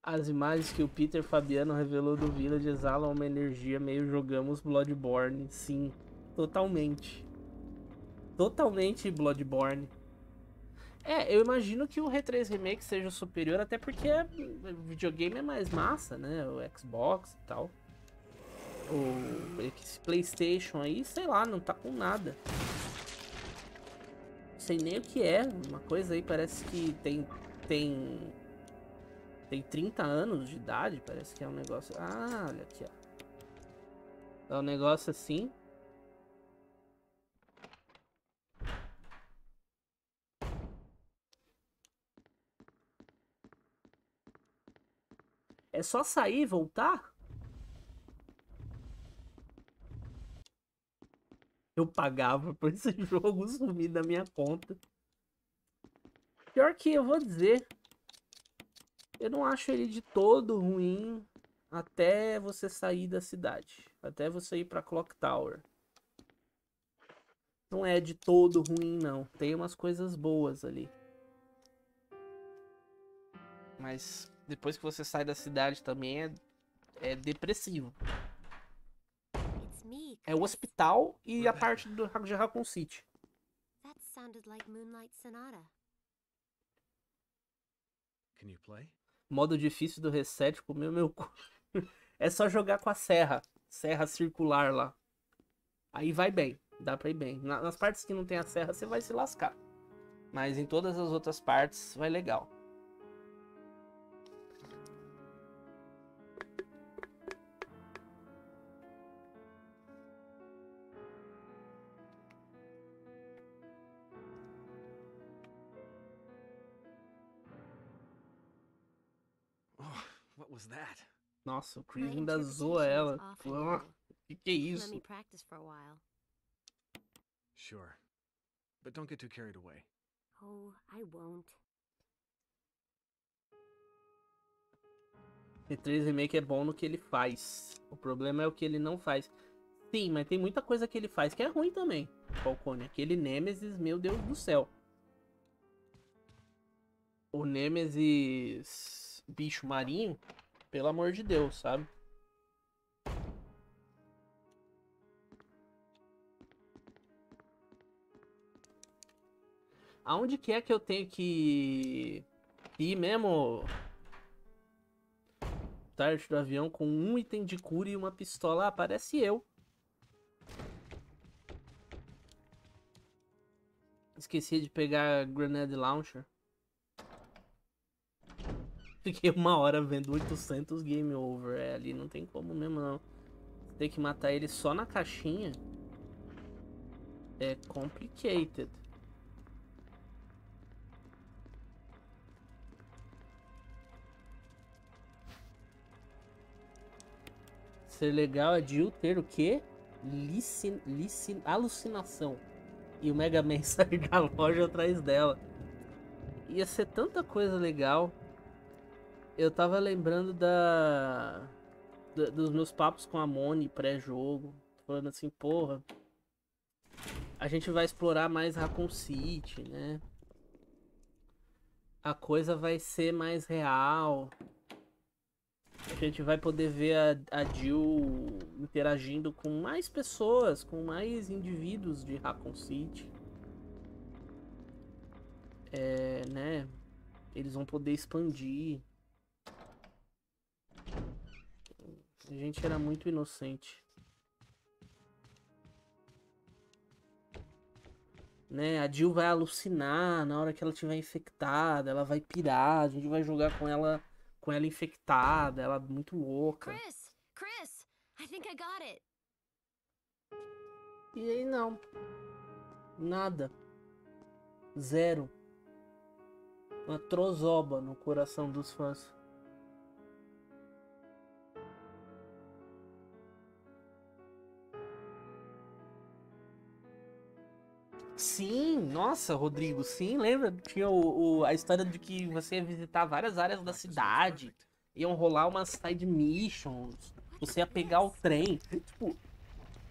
As imagens que o Peter Fabiano revelou do Village exalam uma energia meio jogamos Bloodborne. Sim, totalmente. Totalmente Bloodborne. É, eu imagino que o R3 Remake seja superior, até porque o videogame é mais massa, né? O Xbox e tal. O esse PlayStation aí, sei lá, não tá com nada. Sei nem o que é. Uma coisa aí parece que tem tem tem 30 anos de idade, parece que é um negócio... Ah, olha aqui, ó. É um negócio assim. É só sair e voltar? Eu pagava por esse jogo sumir da minha conta. Pior que eu vou dizer, eu não acho ele de todo ruim até você sair da cidade. Até você ir pra Clock Tower. não é de todo ruim, não. Tem umas coisas boas ali. Mas depois que você sai da cidade também é, é depressivo. É o hospital e a parte do de Raccoon City. That sounded like Moonlight Sonata. Can you play? Modo difícil do reset, comeu meu cu. É só jogar com a serra. Serra circular lá. Aí vai bem. Dá pra ir bem. Na- Nas partes que não tem a serra, você vai se lascar. Mas em todas as outras partes, vai legal. Was that? Nossa, o Chris ainda zoa ela. off Tipo, anyway. "Ah, que que é Let isso? me practice for a while. Sure. But don't get too carried away. Oh, I won't. E3 Remake é bom no que ele faz. O problema é o que ele não faz. Sim, mas tem muita coisa que ele faz que é ruim também. Falcone, aquele Nemesis, meu Deus do céu. O Nemesis bicho marinho, pelo amor de Deus, sabe? Aonde que é que eu tenho que ir mesmo? Start do avião com um item de cura e uma pistola. Ah, eu. Esqueci de pegar Grenade Launcher. Fiquei uma hora vendo 800 Game Over. É, ali não tem como mesmo não. Tem que matar ele só na caixinha. É complicated. Ser legal é Jill ter o quê? Licin... Licin... Alucinação. E o Mega Man sair da loja atrás dela. Ia ser tanta coisa legal. Eu tava lembrando da... da- dos meus papos com a Moni pré-jogo. Falando assim, porra. A gente vai explorar mais Raccoon City, né? A coisa vai ser mais real. A gente vai poder ver a, a Jill interagindo com mais pessoas, com mais indivíduos de Raccoon City. É, né? Eles vão poder expandir. A gente era muito inocente. Né? A Jill vai alucinar na hora que ela estiver infectada, ela vai pirar, a gente vai jogar com ela com ela infectada, ela muito louca. Chris! Chris! I think I got it. E aí não. Nada. Zero. Uma trozoba no coração dos fãs. Sim, nossa, Rodrigo, sim, lembra? Tinha o, o- a história de que você ia visitar várias áreas da was cidade, iam rolar umas side missions, você ia pegar o trem. Tipo,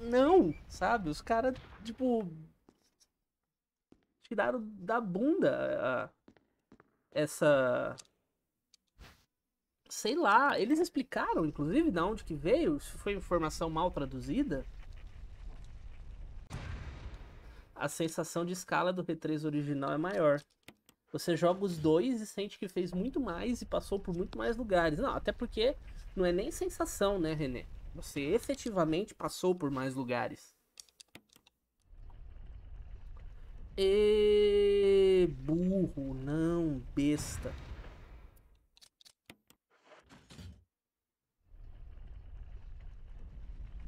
não, sabe? Os caras, tipo. Tiraram da bunda a- essa. Sei lá, eles explicaram, inclusive, de onde que veio, se foi informação mal traduzida. A sensação de escala do R3 original é maior. Você joga os dois e sente que fez muito mais e passou por muito mais lugares. Não, até porque não é nem sensação, né, René? Você efetivamente passou por mais lugares. E burro, não, besta.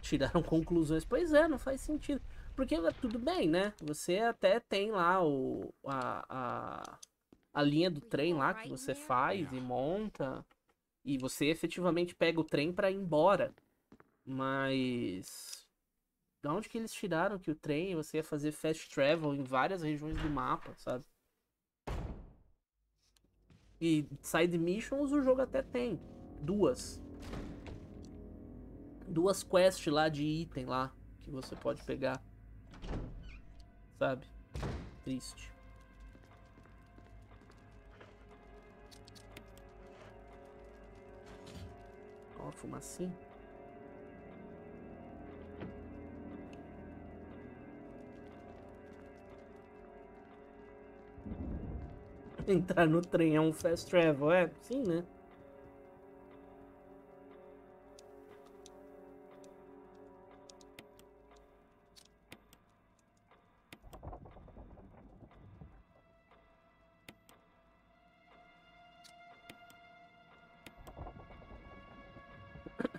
Tiraram conclusões. Pois é, não faz sentido. Porque é tudo bem, né? Você até tem lá o, a, a, a linha do trem lá que você faz e monta. E você efetivamente pega o trem pra ir embora. Mas. Da onde que eles tiraram que o trem você ia fazer fast travel em várias regiões do mapa, sabe? E side missions o jogo até tem. Duas. Duas quests lá de item lá que você pode pegar. Sabe? Triste. Ó, fumacinha. Entrar no trem é um fast travel, é? Sim, né?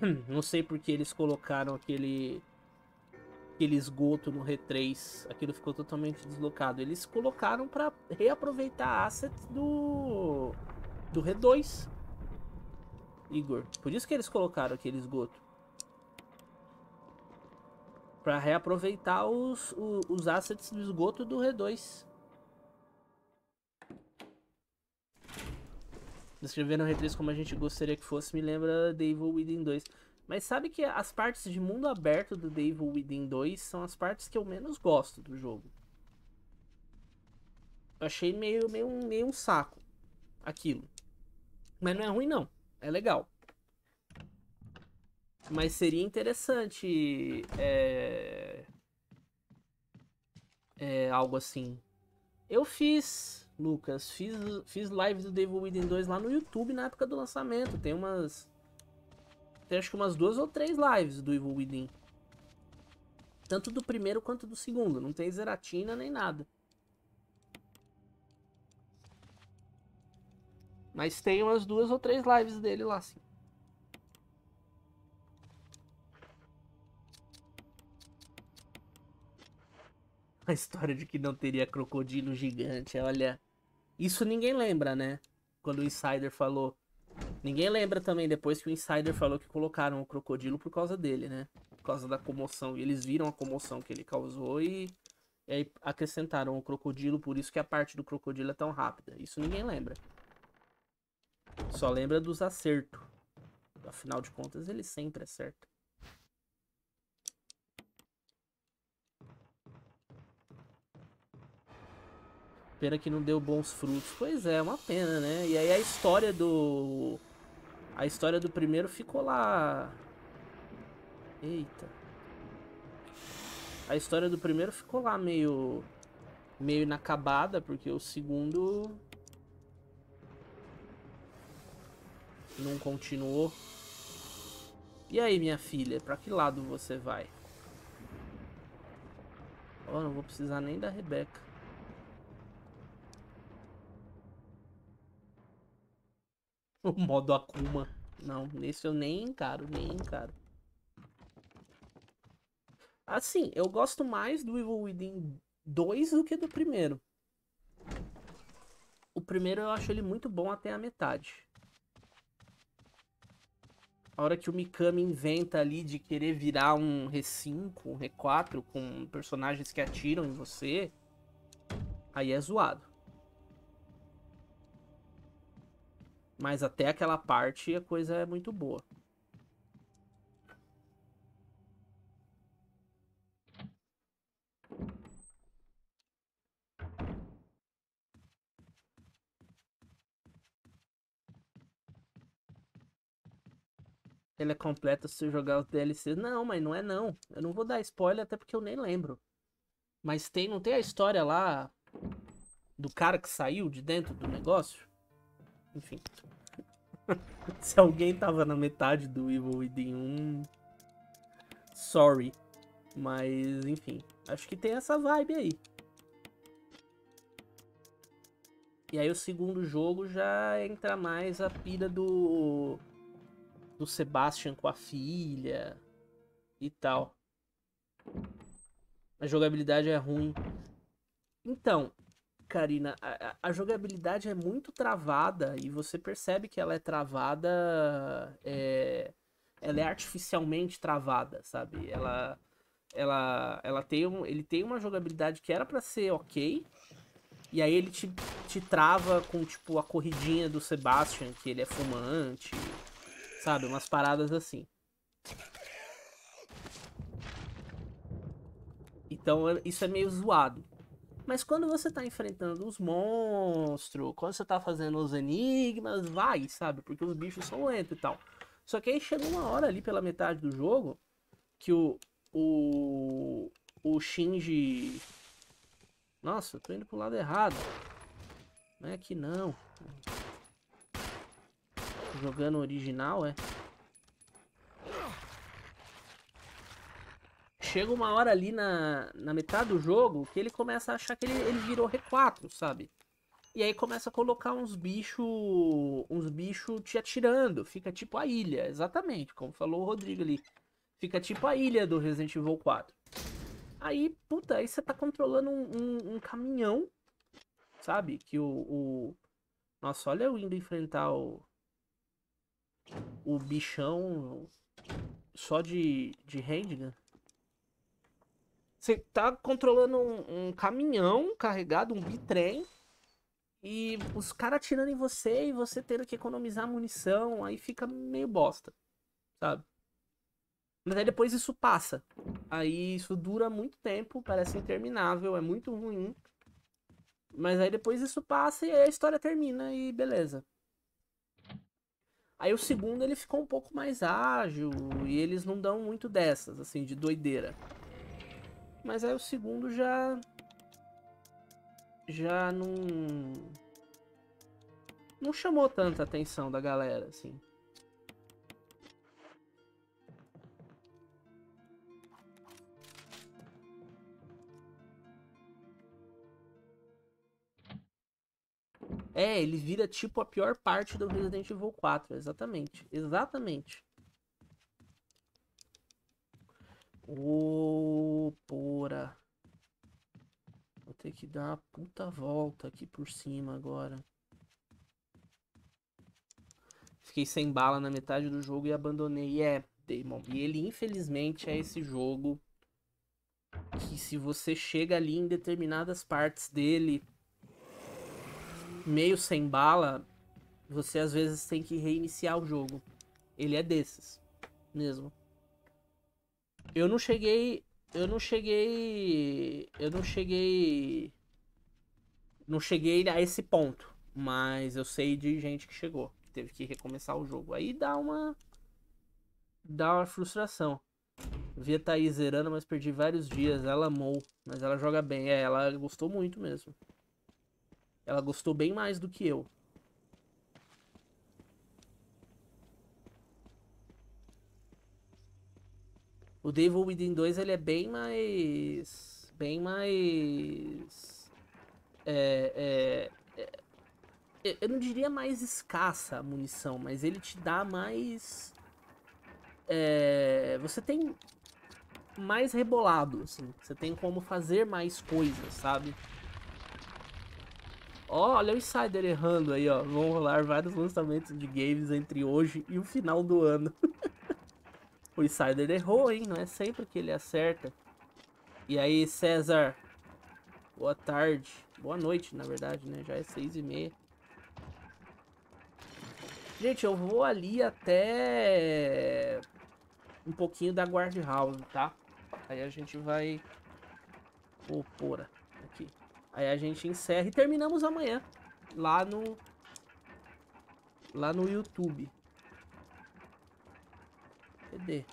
Não sei porque eles colocaram aquele aquele esgoto no R3. Aquilo ficou totalmente deslocado. Eles colocaram para reaproveitar assets do do R2. Igor, por isso que eles colocaram aquele esgoto. Para reaproveitar os, os, os assets do esgoto do R2. Descrevendo o R3 como a gente gostaria que fosse, me lembra The Evil Within 2. Mas sabe que as partes de mundo aberto do The Evil Within 2 são as partes que eu menos gosto do jogo. Eu achei meio, meio, meio um saco aquilo. Mas não é ruim não, é legal. Mas seria interessante é... É, algo assim. Eu fiz Lucas, fiz, fiz live do Devil Within 2 lá no YouTube na época do lançamento. Tem umas. Tem acho que umas duas ou três lives do Evil Within. Tanto do primeiro quanto do segundo. Não tem zeratina nem nada. Mas tem umas duas ou três lives dele lá, sim. A história de que não teria crocodilo gigante, olha. Isso ninguém lembra, né? Quando o Insider falou. Ninguém lembra também depois que o Insider falou que colocaram o crocodilo por causa dele, né? Por causa da comoção. E eles viram a comoção que ele causou e, e aí acrescentaram o crocodilo, por isso que a parte do crocodilo é tão rápida. Isso ninguém lembra. Só lembra dos acertos. Afinal de contas, ele sempre acerta. Pena que não deu bons frutos. Pois é, uma pena, né? E aí a história do. A história do primeiro ficou lá. Eita. A história do primeiro ficou lá meio. meio inacabada, porque o segundo. Não continuou. E aí, minha filha, pra que lado você vai? Oh, não vou precisar nem da Rebeca. O modo Akuma. Não, nesse eu nem encaro, nem encaro. Assim, eu gosto mais do Evil Within 2 do que do primeiro. O primeiro eu acho ele muito bom até a metade. A hora que o Mikami inventa ali de querer virar um R5, um R4 com personagens que atiram em você, aí é zoado. Mas até aquela parte a coisa é muito boa. Ele é completo se jogar os DLCs. Não, mas não é não. Eu não vou dar spoiler até porque eu nem lembro. Mas tem, não tem a história lá do cara que saiu de dentro do negócio? Enfim. Se alguém tava na metade do Evil Within 1, sorry. Mas, enfim, acho que tem essa vibe aí. E aí o segundo jogo já entra mais a pira do do Sebastian com a filha e tal. A jogabilidade é ruim. Então, Karina, a, a, jogabilidade é muito travada e você percebe que ela é travada. É, ela é artificialmente travada, sabe? Ela, ela, ela tem um, ele tem uma jogabilidade que era para ser ok. E aí ele te, te trava com, tipo, a corridinha do Sebastian, que ele é fumante. Sabe? Umas paradas assim. Então isso é meio zoado. Mas quando você tá enfrentando os monstros, quando você tá fazendo os enigmas, vai, sabe? Porque os bichos são lentos e tal. Só que aí chega uma hora ali pela metade do jogo que o. O. O Shinji. Nossa, tô indo pro lado errado. Não é aqui não. Jogando original, é. Chega uma hora ali na, na metade do jogo que ele começa a achar que ele, ele virou R4, sabe? E aí começa a colocar uns bichos. uns bichos te atirando. Fica tipo a ilha, exatamente, como falou o Rodrigo ali. Fica tipo a ilha do Resident Evil 4. Aí, puta, aí você tá controlando um, um, um caminhão, sabe? Que o, o, Nossa, olha eu indo enfrentar o. O bichão só de, de handgun. Você tá controlando um, um caminhão carregado, um bitrem. E os caras atirando em você e você tendo que economizar munição. Aí fica meio bosta. Sabe? Mas aí depois isso passa. Aí isso dura muito tempo, parece interminável, é muito ruim. Mas aí depois isso passa e a história termina e beleza. Aí o segundo ele ficou um pouco mais ágil e eles não dão muito dessas, assim, de doideira. Mas aí o segundo já. Já não. Não chamou tanta atenção da galera, assim. É, ele vira tipo a pior parte do Resident Evil 4, exatamente. Exatamente. Ô, porra. Vou ter que dar uma puta volta aqui por cima agora. Fiquei sem bala na metade do jogo e abandonei. É, Damon. E ele, infelizmente, é esse jogo que se você chega ali em determinadas partes dele meio sem bala, você às vezes tem que reiniciar o jogo. Ele é desses, mesmo. Eu não cheguei, eu não cheguei, eu não cheguei, não cheguei a esse ponto, mas eu sei de gente que chegou, que teve que recomeçar o jogo. Aí dá uma, dá uma frustração. Vi a Thaís zerando, mas perdi vários dias. Ela amou, mas ela joga bem. É, ela gostou muito mesmo. Ela gostou bem mais do que eu. O Devil Within 2 ele é bem mais. Bem mais. É, é, é, eu não diria mais escassa a munição, mas ele te dá mais. É, você tem mais rebolado, assim. Você tem como fazer mais coisas, sabe? olha o Insider errando aí, ó. Vão rolar vários lançamentos de games entre hoje e o final do ano. o Insider errou, hein? Não é sempre que ele acerta. E aí, César? Boa tarde. Boa noite, na verdade, né? Já é seis e meia. Gente, eu vou ali até um pouquinho da Guard House, tá? Aí a gente vai... Pô, porra. Aí a gente encerra e terminamos amanhã. Lá no... Lá no YouTube. Cadê?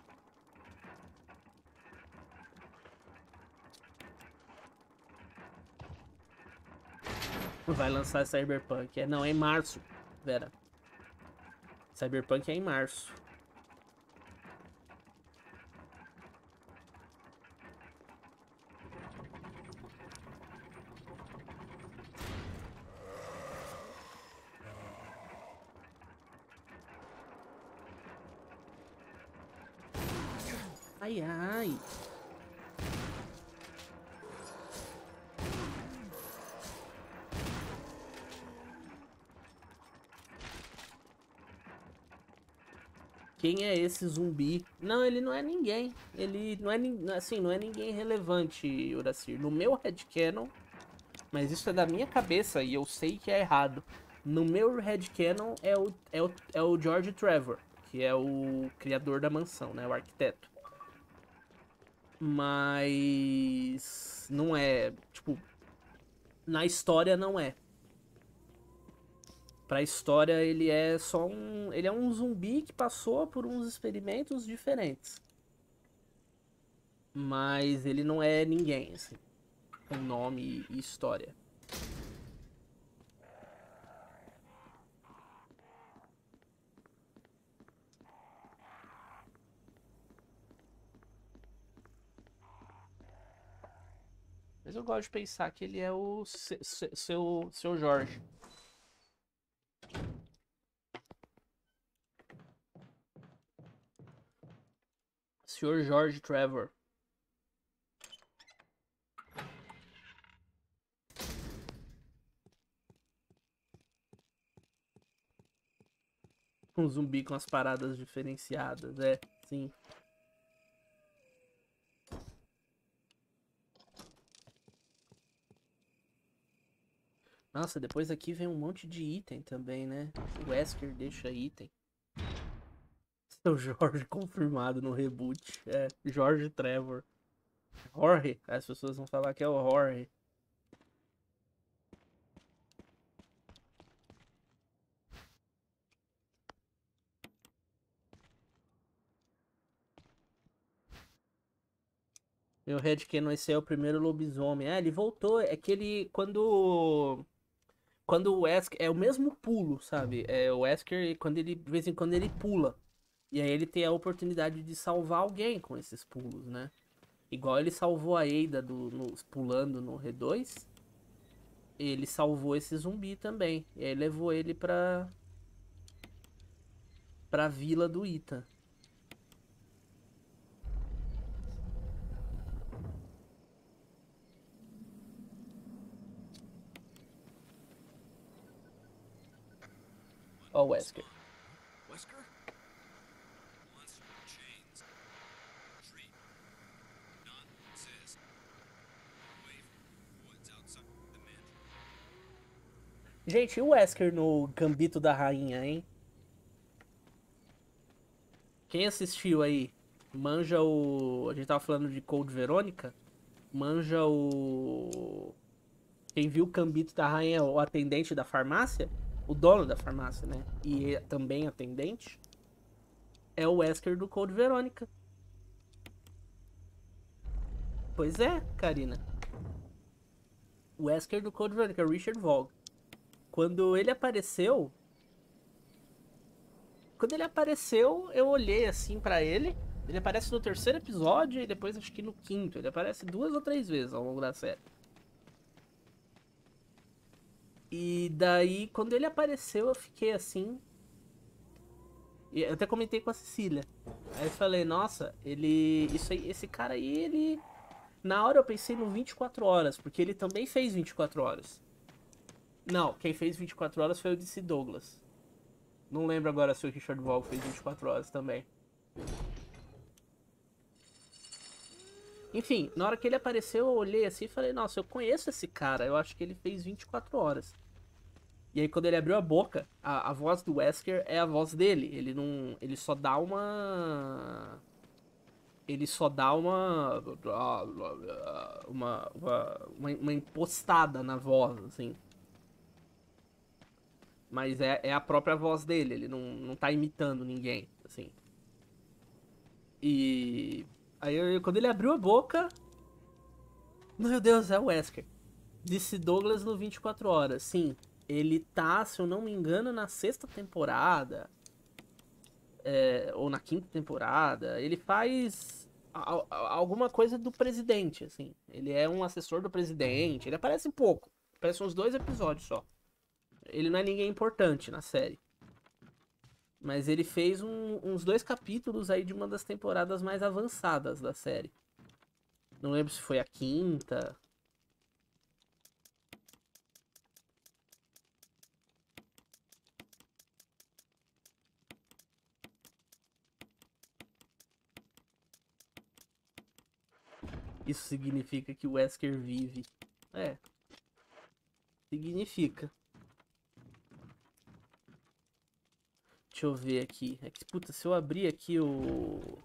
Vai lançar Cyberpunk. É, não, é em março, Vera. Cyberpunk é em março. Ai, ai. Quem é esse zumbi? Não, ele não é ninguém. Ele não é assim, não é ninguém relevante, Uracir. No meu headcanon, mas isso é da minha cabeça e eu sei que é errado. No meu headcanon é o, é o, é o George Trevor, que é o criador da mansão, né? O arquiteto. Mas não é, tipo, Na história não é. Pra história ele é só um. Ele é um zumbi que passou por uns experimentos diferentes. Mas ele não é ninguém, assim. Com nome e história. Mas eu gosto de pensar que ele é o se- se- seu, seu Jorge. Sr. Jorge Trevor. Um zumbi com as paradas diferenciadas, é, sim. Nossa, depois aqui vem um monte de item também, né? O Wesker deixa item. Seu Jorge confirmado no reboot. É, Jorge Trevor. Jorge. As pessoas vão falar que é o Jorge. Meu Redken, esse é o primeiro lobisomem. Ah, ele voltou. É que ele. Quando. Quando o Wesker. É o mesmo pulo, sabe? É o Wesker, quando ele. De vez em quando ele pula. E aí ele tem a oportunidade de salvar alguém com esses pulos, né? Igual ele salvou a Eida do, no- pulando no R2. Ele salvou esse zumbi também. E aí levou ele pra. pra vila do Ita. Ó o Wesker. Wesker? Monster chains. Treat. Not exist. Away from woods outside the mansion. Gente, e o Wesker no Gambito da Rainha, hein? Quem assistiu aí? Manja o. A gente tava falando de Cold Verônica. Manja o. Quem viu o Gambito da Rainha, o atendente da farmácia? O dono da farmácia, né? E é também atendente. É o Wesker do Cold Verônica. Pois é, Karina. O Wesker do Cold Verônica, Richard Vogue quando ele apareceu. Quando ele apareceu, eu olhei assim pra ele. Ele aparece no terceiro episódio e depois acho que no quinto. Ele aparece duas ou três vezes ao longo da série. E daí, quando ele apareceu, eu fiquei assim. Eu até comentei com a Cecília. Aí eu falei, nossa, ele. Isso aí, esse cara aí, ele. Na hora eu pensei no 24 horas, porque ele também fez 24 horas. Não, quem fez 24 horas foi o DC Douglas. Não lembro agora se o Richard Wall fez 24 horas também. Enfim, na hora que ele apareceu, eu olhei assim e falei, nossa, eu conheço esse cara, eu acho que ele fez 24 horas. E aí quando ele abriu a boca, a, a voz do Wesker é a voz dele. Ele não. Ele só dá uma. Ele só dá uma. Uma. Uma, uma, impostada na voz, assim. Mas é, é a própria voz dele, ele não, não tá imitando ninguém, assim. E. Aí eu- quando ele abriu a boca. Meu Deus, é o Wesker. Disse Douglas no 24 horas. Sim, ele tá, se eu não me engano, na sexta temporada. é, ou na quinta temporada. Ele faz alguma coisa do presidente, assim. Ele é um assessor do presidente. Ele aparece pouco. Aparece uns dois episódios só. Ele não é ninguém importante na série. Mas ele fez um- uns dois capítulos aí de uma das temporadas mais avançadas da série. Não lembro se foi a quinta. Isso significa que o Wesker vive. É. Significa. Deixa eu ver aqui. É que, puta, se eu abrir aqui o.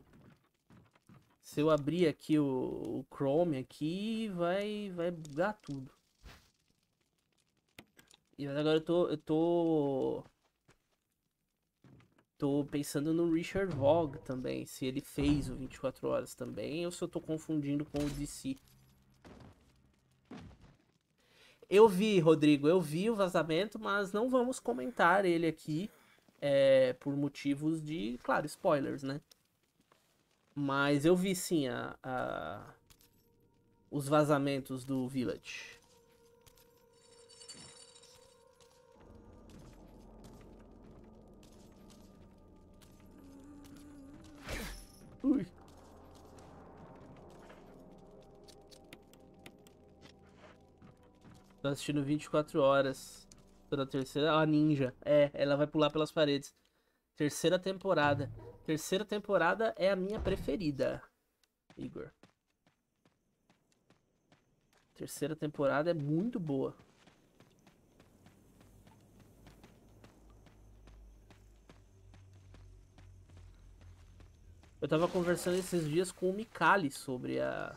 Se eu abrir aqui o, o Chrome aqui, vai, vai bugar tudo. E agora eu tô. Eu tô. Tô pensando no Richard Vogue também. Se ele fez o 24 Horas também, ou se eu tô confundindo com o DC. Eu vi, Rodrigo, eu vi o vazamento, mas não vamos comentar ele aqui. É, por motivos de, claro, spoilers, né? Mas eu vi sim a, a- os vazamentos do Village. Ui. Tô assistindo 24 horas. Na terceira. A ninja. É, ela vai pular pelas paredes. Terceira temporada. Terceira temporada é a minha preferida, Igor. Terceira temporada é muito boa. Eu tava conversando esses dias com o Mikali sobre a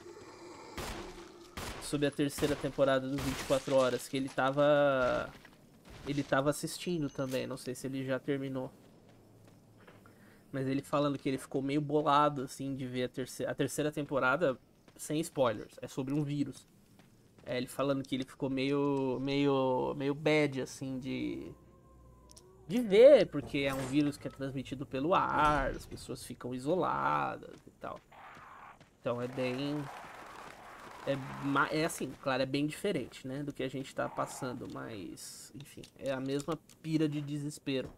sobre a terceira temporada do 24 horas, que ele tava ele tava assistindo também, não sei se ele já terminou. Mas ele falando que ele ficou meio bolado assim de ver a terceira a terceira temporada sem spoilers, é sobre um vírus. É, ele falando que ele ficou meio meio meio bad assim de de ver, porque é um vírus que é transmitido pelo ar, as pessoas ficam isoladas e tal. Então é bem. É, é assim, claro, é bem diferente, né? Do que a gente tá passando, mas. Enfim, é a mesma pira de desespero.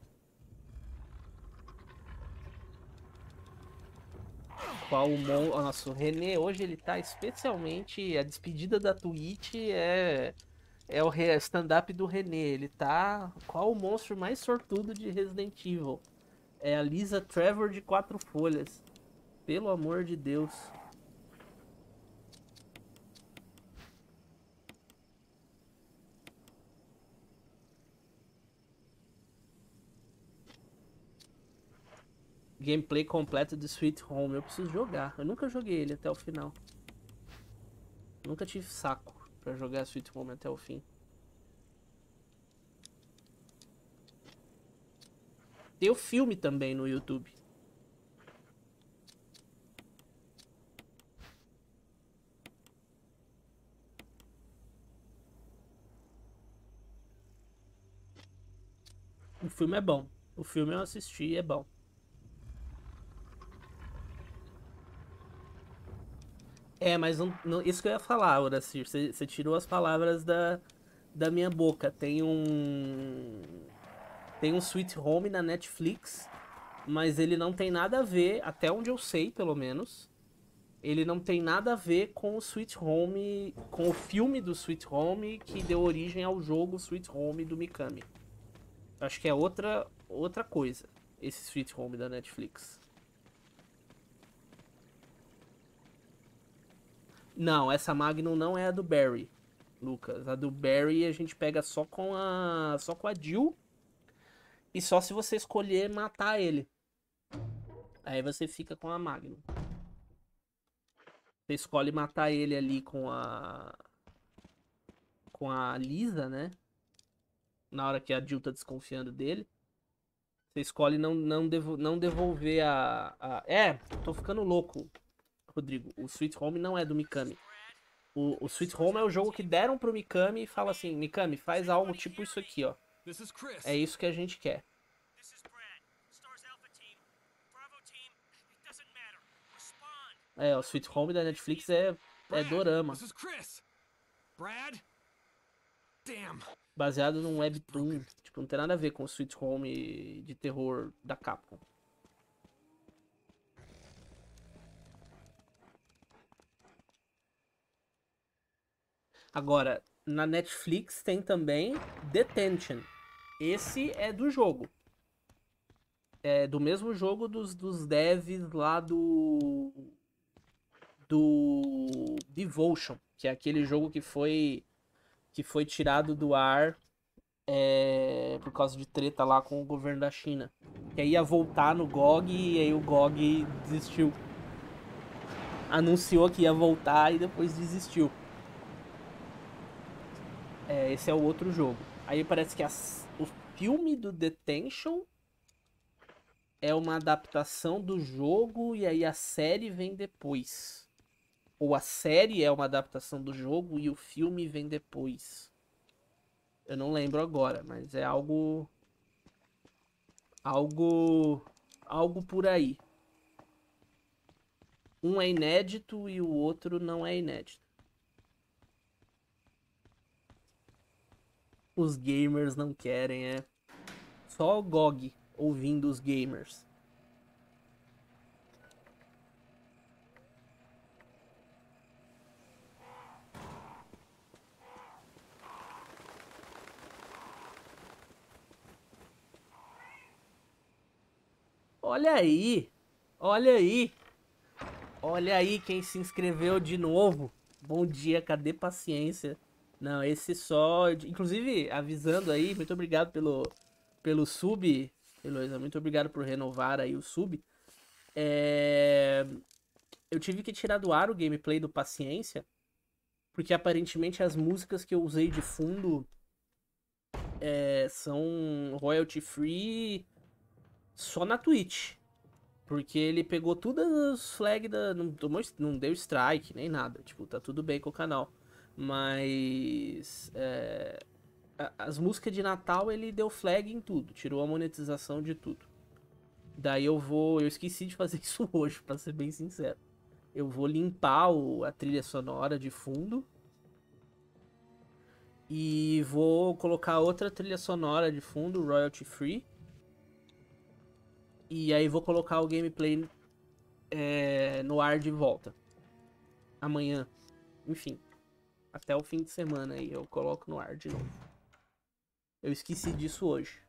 Qual o mon... ó, Nossa, o René hoje ele tá especialmente. A despedida da Twitch é. É o stand-up do René. Ele tá. Qual o monstro mais sortudo de Resident Evil? É a Lisa Trevor de quatro folhas. Pelo amor de Deus. Gameplay completo de Sweet Home. Eu preciso jogar. Eu nunca joguei ele até o final. Nunca tive saco pra jogar Sweet Home até o fim. Tem o filme também no YouTube. O filme é bom. O filme eu assisti é bom. É, mas isso que eu ia falar, Horacir. Você tirou as palavras da, da minha boca. Tem um. Tem um Sweet Home na Netflix, mas ele não tem nada a ver, até onde eu sei, pelo menos. Ele não tem nada a ver com o Sweet Home, com o filme do Sweet Home que deu origem ao jogo Sweet Home do Mikami. Acho que é outra outra coisa, esse Sweet Home da Netflix. Não, essa Magnum não é a do Barry, Lucas. A do Barry a gente pega só com a só com a Jill e só se você escolher matar ele. Aí você fica com a Magnum. Você escolhe matar ele ali com a com a Lisa, né? Na hora que a Jill tá desconfiando dele. Você escolhe não, não, devo, não devolver a, a. É, tô ficando louco, Rodrigo. O Sweet Home não é do Mikami. O, o Sweet Home é o jogo que deram pro Mikami e fala assim: Mikami, faz algo tipo isso aqui, ó. É isso que a gente quer. É, o Sweet Home da Netflix é, é dorama. Baseado num webtoon. Tipo, não tem nada a ver com o Sweet Home de terror da Capcom. Agora, na Netflix tem também Detention. Esse é do jogo. É do mesmo jogo dos, dos devs lá do. Do Devotion, que é aquele jogo que foi que foi tirado do ar é, por causa de treta lá com o governo da China. Que aí ia voltar no GOG e aí o GOG desistiu. Anunciou que ia voltar e depois desistiu. É, esse é o outro jogo. Aí parece que as- o filme do Detention é uma adaptação do jogo e aí a série vem depois. Ou a série é uma adaptação do jogo e o filme vem depois. Eu não lembro agora, mas é algo algo algo por aí. Um é inédito e o outro não é inédito. Os gamers não querem, é. Só o GOG ouvindo os gamers. Olha aí! Olha aí! Olha aí quem se inscreveu de novo. Bom dia, cadê paciência? Não, esse só. Inclusive, avisando aí, muito obrigado pelo, pelo sub, Heloísa. Muito obrigado por renovar aí o sub. É... Eu tive que tirar do ar o gameplay do Paciência, porque aparentemente as músicas que eu usei de fundo é, são royalty free só na Twitch. Porque ele pegou todas as flags da. Não, não deu strike, nem nada. Tipo, tá tudo bem com o canal. Mas. é, as músicas de Natal ele deu flag em tudo. Tirou a monetização de tudo. Daí eu vou. Eu esqueci de fazer isso hoje, pra ser bem sincero. Eu vou limpar o- a trilha sonora de fundo. E vou colocar outra trilha sonora de fundo, royalty free. E aí vou colocar o gameplay é, no ar de volta. Amanhã. Enfim. Até o fim de semana aí eu coloco no ar de novo. Eu esqueci disso hoje.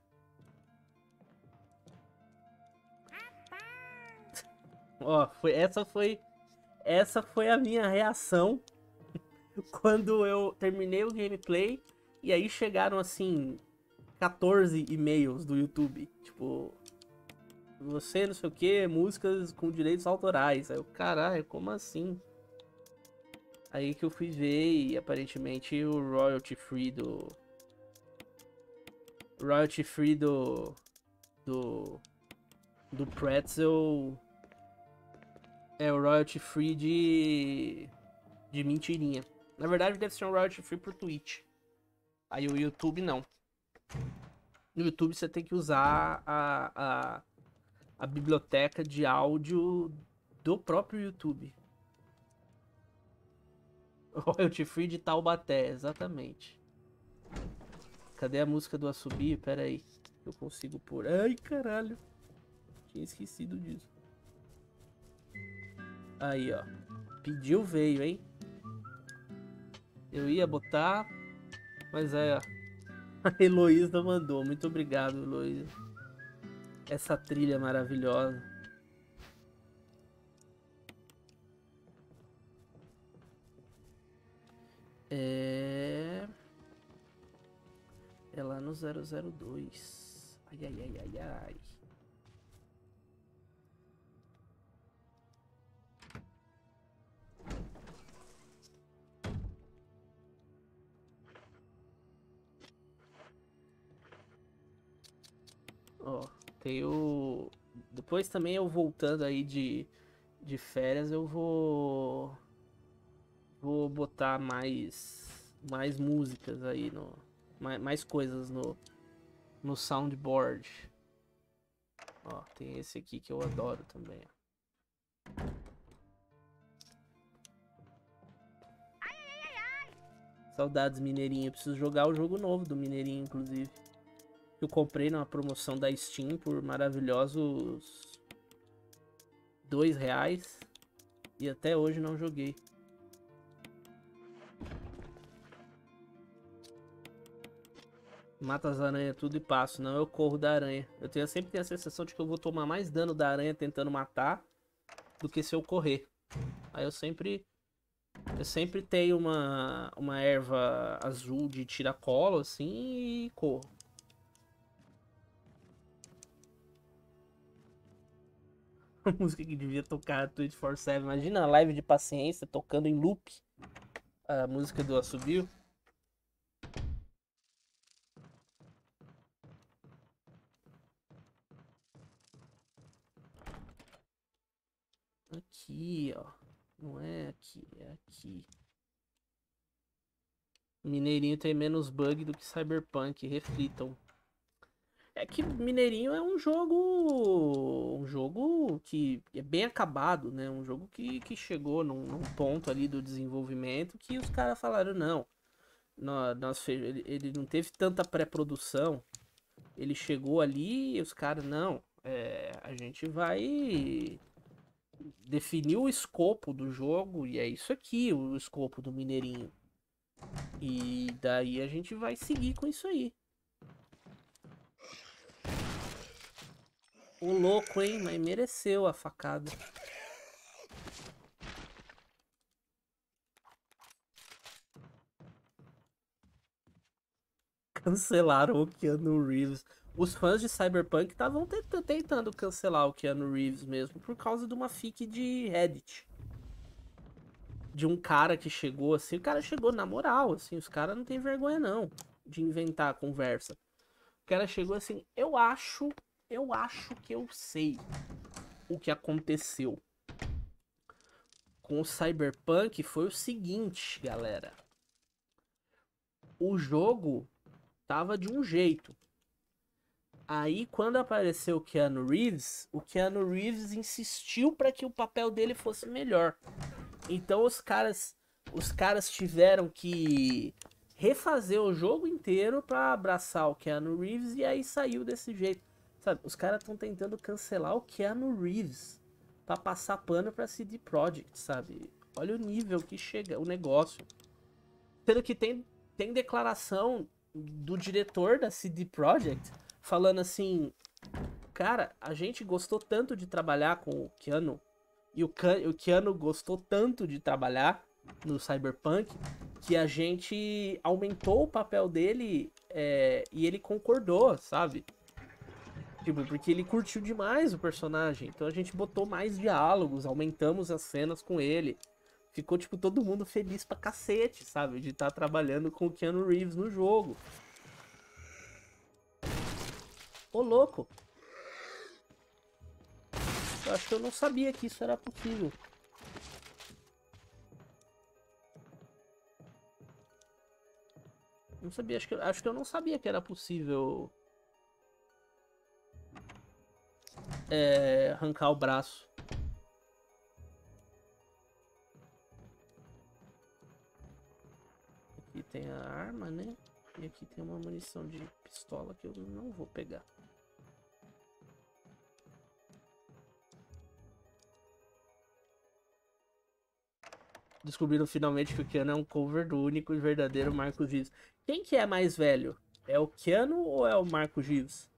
Ó, foi, essa foi. Essa foi a minha reação quando eu terminei o gameplay. E aí chegaram assim. 14 e-mails do YouTube. Tipo, você não sei o que, músicas com direitos autorais. Aí eu, caralho, como assim? Aí que eu fui ver e aparentemente o royalty free do. Royalty free do. Do. Do Pretzel. É o royalty free de. De mentirinha. Na verdade deve ser um royalty free por Twitch. Aí o YouTube não. No YouTube você tem que usar a, a, a biblioteca de áudio do próprio YouTube. Royalty Free de Taubaté, exatamente. Cadê a música do Assobio? Pera aí. Eu consigo pôr. Ai, caralho. Tinha esquecido disso. Aí, ó. Pediu, veio, hein? Eu ia botar. Mas é, ó. A Heloísa mandou. Muito obrigado, Heloísa. Essa trilha maravilhosa. É. É lá no 002. Ai, ai, ai, ai, ai. Ó, tem o. Depois também eu voltando aí de, de férias, eu vou. Vou botar mais. Mais músicas aí no. Mais, mais coisas no. No soundboard. Ó, tem esse aqui que eu adoro também. Saudades Mineirinho. Eu preciso jogar o jogo novo do Mineirinho, inclusive. Eu comprei numa promoção da Steam por maravilhosos dois reais e até hoje não joguei. Mata as aranhas tudo e passo, não eu corro da aranha. Eu tenho, sempre tenho a sensação de que eu vou tomar mais dano da aranha tentando matar do que se eu correr. Aí eu sempre eu sempre tenho uma uma erva azul de tiracolo assim e corro. A música que devia tocar 24-7. Imagina a live de paciência tocando em loop a música do Assobio. Aqui, ó. Não é aqui, é aqui. Mineirinho tem menos bug do que Cyberpunk, reflitam. É que Mineirinho é um jogo. Um jogo que é bem acabado, né? Um jogo que, que chegou num, num ponto ali do desenvolvimento que os caras falaram, não. Nós, ele, ele não teve tanta pré-produção. Ele chegou ali e os caras, não. é, a gente vai definir o escopo do jogo e é isso aqui, o escopo do Mineirinho. E daí a gente vai seguir com isso aí. O louco, hein? Mas mereceu a facada. Cancelaram o Keanu Reeves. Os fãs de Cyberpunk estavam tenta- tentando cancelar o Keanu Reeves mesmo por causa de uma fic de Reddit. De um cara que chegou assim, o cara chegou na moral, assim, os caras não tem vergonha não de inventar a conversa. O cara chegou assim, eu acho, eu acho que eu sei o que aconteceu. Com o Cyberpunk foi o seguinte, galera. O jogo tava de um jeito. Aí, quando apareceu o Keanu Reeves, o Keanu Reeves insistiu para que o papel dele fosse melhor. Então, os caras, os caras tiveram que refazer o jogo inteiro para abraçar o Keanu Reeves e aí saiu desse jeito. Sabe, os caras estão tentando cancelar o Keanu Reeves para passar pano para CD Projekt, sabe? Olha o nível que chega o negócio. Sendo que tem, tem declaração do diretor da CD Projekt falando assim: Cara, a gente gostou tanto de trabalhar com o Keanu, e o, Keanu gostou tanto de trabalhar no Cyberpunk, que a gente aumentou o papel dele é, e ele concordou, sabe? Tipo, porque ele curtiu demais o personagem. Então a gente botou mais diálogos, aumentamos as cenas com ele. Ficou, tipo, todo mundo feliz pra cacete, sabe? De estar trabalhando com o Keanu Reeves no jogo. Ô, louco! Eu acho que eu não sabia que isso era possível. Não sabia, acho que, acho que eu não sabia que era possível é, arrancar o braço. Aqui tem a arma, né? E aqui tem uma munição de pistola que eu não vou pegar. Descobriram finalmente que o Keanu é um cover do único e verdadeiro Marcos Gives. Quem que é mais velho? É o Keanu ou é o Marcos Gives?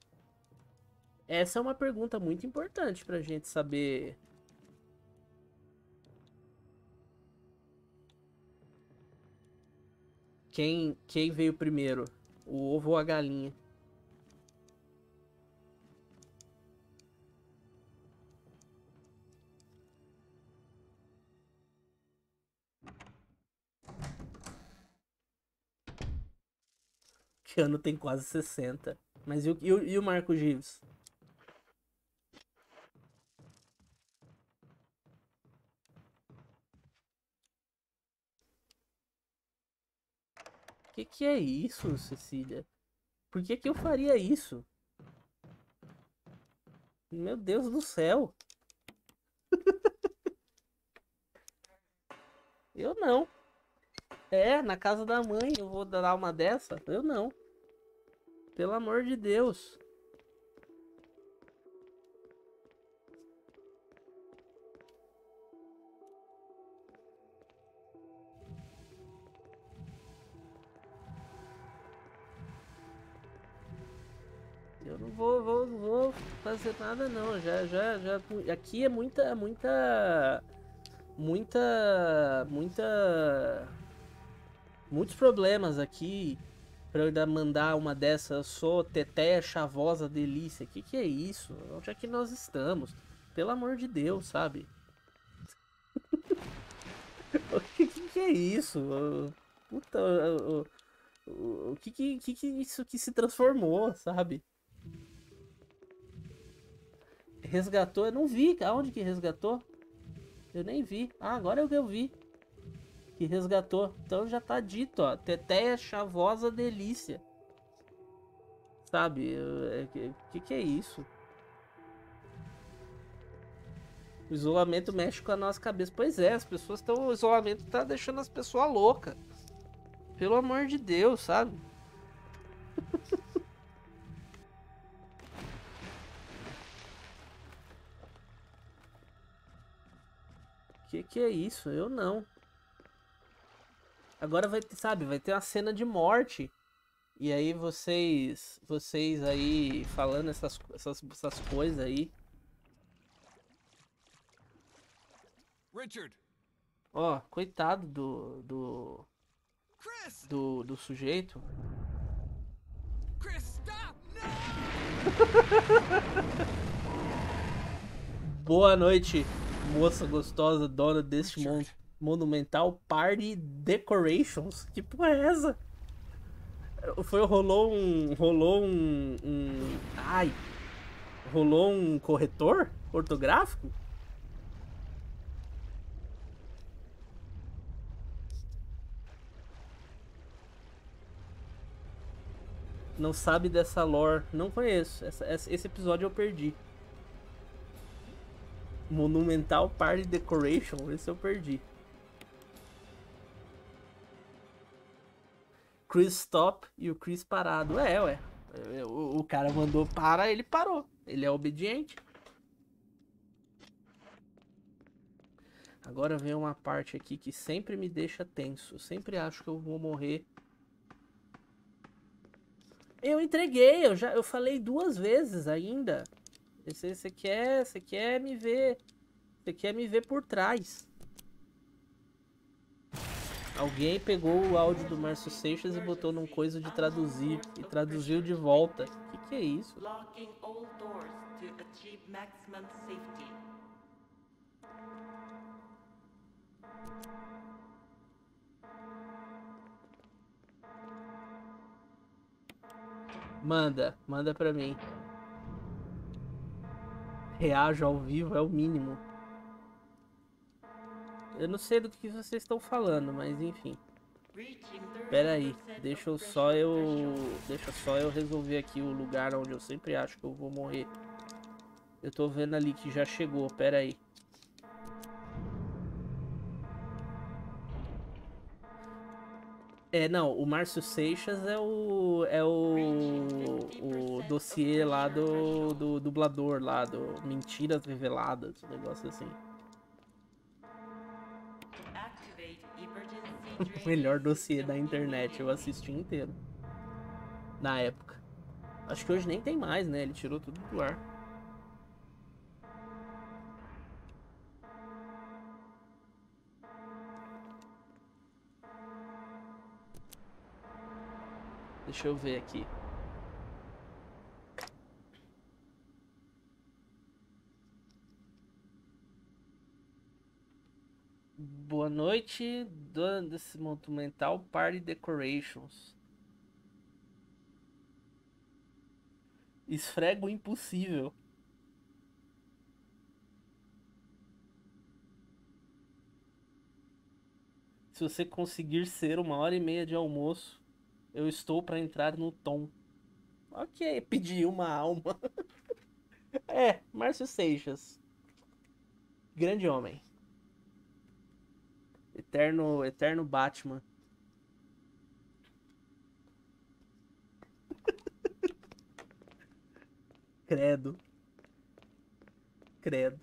Essa é uma pergunta muito importante pra gente saber. Quem, quem veio primeiro? O ovo ou a galinha? Keanu tem quase 60. Mas e o, e o, e o Marco Gives? Que que é isso, Cecília? Por que que eu faria isso? Meu Deus do céu. Eu não. É, na casa da mãe eu vou dar uma dessa? Eu não. Pelo amor de Deus. Eu não vou, vou, vou fazer nada não. Já, já, já. Aqui é muita, muita, muita, muita, muitos problemas aqui pra eu ainda mandar uma dessa. Sou teteia chavosa delícia. Que que é isso? Onde é que nós estamos? Pelo amor de Deus, sabe? o que, que que é isso? Puta, o, o, o, que, que que que isso que se transformou, sabe? Resgatou, eu não vi, aonde que resgatou? Eu nem vi. Ah, agora eu vi. Que resgatou. Então já tá dito, ó. Teteia chavosa delícia. Sabe? O que, que é isso? O isolamento mexe com a nossa cabeça. Pois é, as pessoas estão. O isolamento tá deixando as pessoas loucas. Pelo amor de Deus, sabe? que que é isso? Eu não. Agora vai ter, sabe, vai ter uma cena de morte. E aí vocês, vocês aí falando essas, essas, essas coisas aí. Richard! Ó, coitado do, do, Chris! do, do sujeito. Chris, stop! Boa noite, moça gostosa, dona deste mon monumental Party Decorations. Que porra é essa? Foi, rolou um. Rolou um. um ai. Rolou um corretor ortográfico? Não sabe dessa lore. Não conheço. Essa, esse episódio eu perdi. Monumental Party Decoration. Esse eu perdi. Chris stop e o Chris parado. É, ué. O, o cara mandou para, ele parou. Ele é obediente. Agora vem uma parte aqui que sempre me deixa tenso. Eu sempre acho que eu vou morrer. Eu entreguei, eu já eu falei duas vezes ainda. Você, você quer, você quer me ver, você quer me ver por trás. Alguém pegou o áudio do Márcio Seixas e botou num coisa de traduzir e traduziu de volta. O que, que é isso? Manda, manda pra mim. Reaja ao vivo é o mínimo. Eu não sei do que vocês estão falando, mas enfim. Pera aí, 30% deixa eu só eu, deixa só eu resolver aqui o lugar onde eu sempre acho que eu vou morrer. Eu tô vendo ali que já chegou, pera aí. É, não, o Márcio Seixas é o é o o dossiê lá do, do dublador lá do Mentiras Reveladas, um negócio assim. O melhor dossiê da internet, eu assisti inteiro. Na época. Acho que hoje nem tem mais, né? Ele tirou tudo do ar. Deixa eu ver aqui. Boa noite, dona desse monumental Party Decorations. Esfrega o impossível. Se você conseguir ser uma hora e meia de almoço, eu estou para entrar no tom. Ok, pedi uma alma. é, Márcio Seixas. Grande homem. Eterno, eterno Batman. Credo. Credo.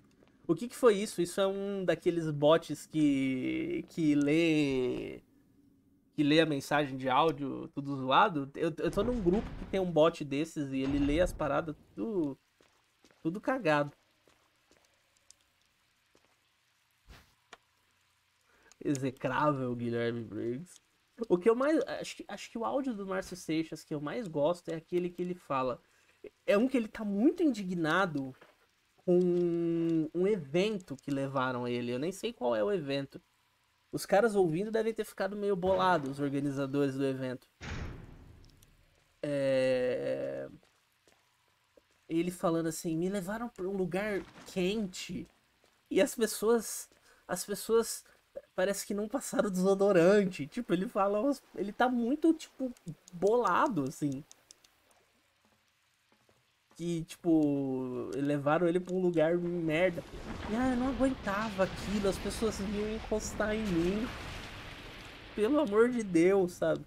O que que foi isso? Isso é um daqueles bots que que lê que lê a mensagem de áudio tudo zoado? Eu, eu tô num grupo que tem um bot desses e ele lê as paradas tudo tudo cagado. Execrável Guilherme Briggs. O que eu mais. Acho que, acho que o áudio do Márcio Seixas que eu mais gosto é aquele que ele fala. É um que ele tá muito indignado com um evento que levaram ele. Eu nem sei qual é o evento. Os caras ouvindo devem ter ficado meio bolados, os organizadores do evento. É... Ele falando assim: me levaram pra um lugar quente e as pessoas as pessoas parece que não passaram desodorante. Tipo, ele fala, ele tá muito, tipo, bolado, assim. Que, tipo, levaram ele pra um lugar merda. E ah, eu não aguentava aquilo, as pessoas vinham encostar em mim. Pelo amor de Deus, sabe?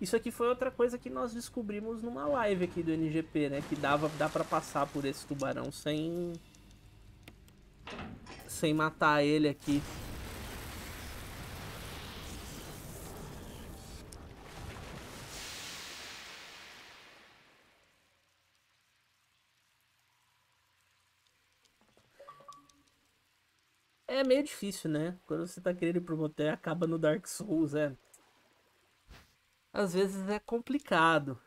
Isso aqui foi outra coisa que nós descobrimos numa live aqui do NGP, né? Que dava, dá pra passar por esse tubarão sem. Sem matar ele aqui. É meio difícil, né? Quando você tá querendo ir pro motel, acaba no Dark Souls, é. Às vezes é complicado.